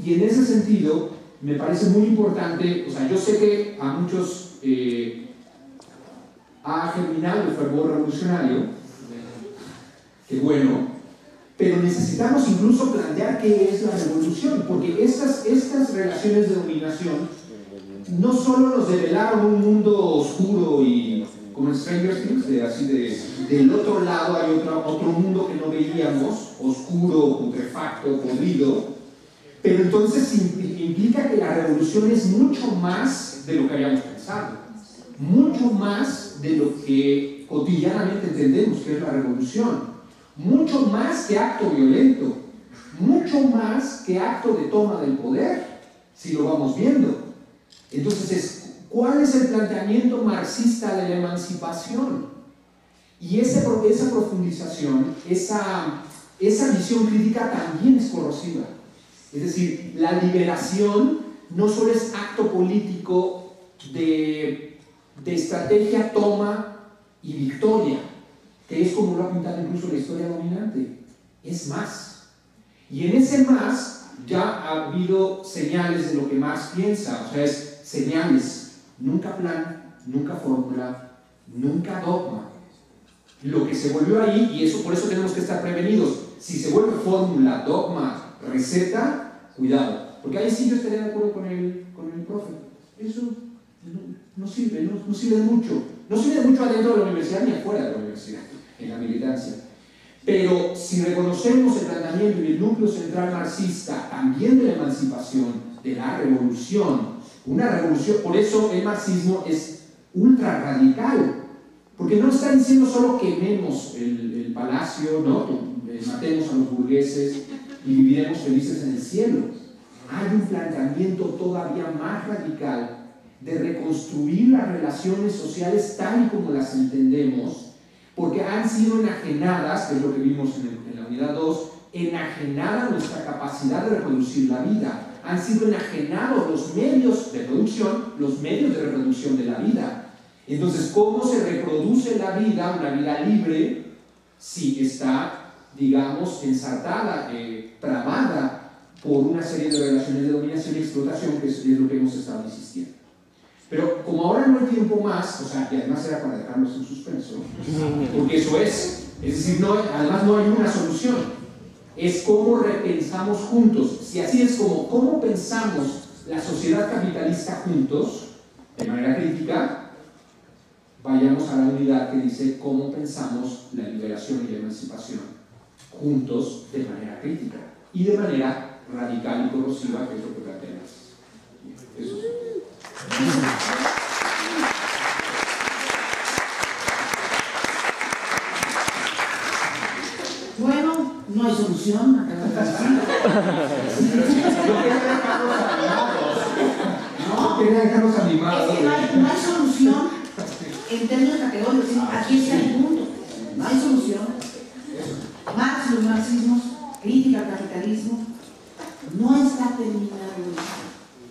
Y en ese sentido, me parece muy importante, o sea, yo sé que a muchos eh, ha germinado el fervor revolucionario, que bueno, pero necesitamos incluso plantear qué es la revolución, porque estas, estas relaciones de dominación no solo nos develaron un mundo oscuro y como en Stranger Things, de, así de, del otro lado hay otro, otro mundo que no veíamos, oscuro, putrefacto, podrido, pero entonces implica que la revolución es mucho más de lo que habíamos pensado. mucho más de lo que cotidianamente entendemos que es la revolución, mucho más que acto violento, mucho más que acto de toma del poder, si lo vamos viendo. Entonces, ¿cuál es el planteamiento marxista de la emancipación? Y esa, esa profundización, esa, esa visión crítica también es corrosiva. Es decir, la liberación no solo es acto político de, de estrategia, toma y victoria, que es como lo ha pintado incluso la historia dominante, es más. Y en ese más ya ha habido señales de lo que Marx piensa, o sea, es señales, nunca plan, nunca fórmula, nunca dogma. Lo que se volvió ahí, y eso por eso tenemos que estar prevenidos, si se vuelve fórmula, dogma, receta, cuidado, porque ahí sí yo estaría de acuerdo con el, con el profe. Eso no, sirve, no, no sirve mucho. No sirve mucho adentro de la universidad ni afuera de la universidad, en la militancia. Pero si reconocemos el planteamiento y el núcleo central marxista también de la emancipación, de la revolución, una revolución, por eso el marxismo es ultra radical, porque no está diciendo solo quememos el, palacio, ¿no? Eh, matemos a los burgueses y viviremos felices en el cielo. Hay un planteamiento todavía más radical de reconstruir las relaciones sociales tal y como las entendemos porque han sido enajenadas, que es lo que vimos en, la unidad 2, enajenada nuestra capacidad de reproducir la vida. Han sido enajenados los medios de producción, los medios de reproducción de la vida. Entonces, ¿cómo se reproduce la vida, una vida libre, si está, digamos, ensartada, eh, trabada por una serie de relaciones de dominación y explotación, que es, lo que hemos estado insistiendo? Pero como ahora no hay tiempo más, o sea, y además era para dejarlos en suspenso, porque eso es, es decir, además no hay una solución, es cómo repensamos juntos. Si así es como, cómo pensamos la sociedad capitalista juntos, de manera crítica, vayamos a la unidad que dice cómo pensamos la liberación y la emancipación juntos de manera crítica y de manera radical y corrosiva, que es lo que planteamos. Eso es. Bueno, no hay solución. No, quería dejarlos animados. Es que no hay, no hay solución en términos categóricos. Aquí está el punto. No hay solución. Marx, los marxismos, crítica al capitalismo, no está terminado,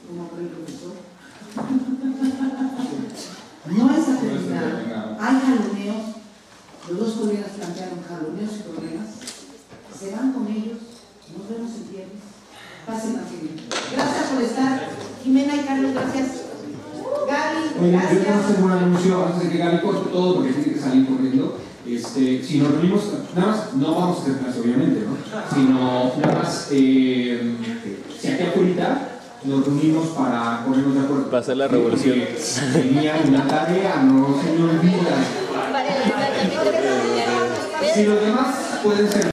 como por el profesor. No está terminado. Hay jaloneos. Los dos colegas plantearon jaloneos y problemas. Se van con ellos. Nos vemos el viernes. Pasen a seguir. Gracias por estar. Jimena y Carlos, gracias. Gaby, Oye, yo quiero gracias. hacer una anuncio antes de que Gaby corte todo porque tiene que salir corriendo. Este, si nos reunimos, nada más, no vamos a hacer clase obviamente, ¿no? Sino nada más, eh, si aquí afuera nos reunimos para ponernos de acuerdo. Para hacer la revolución. Porque Tenía una tarea, no se me olvida. Si los demás pueden ser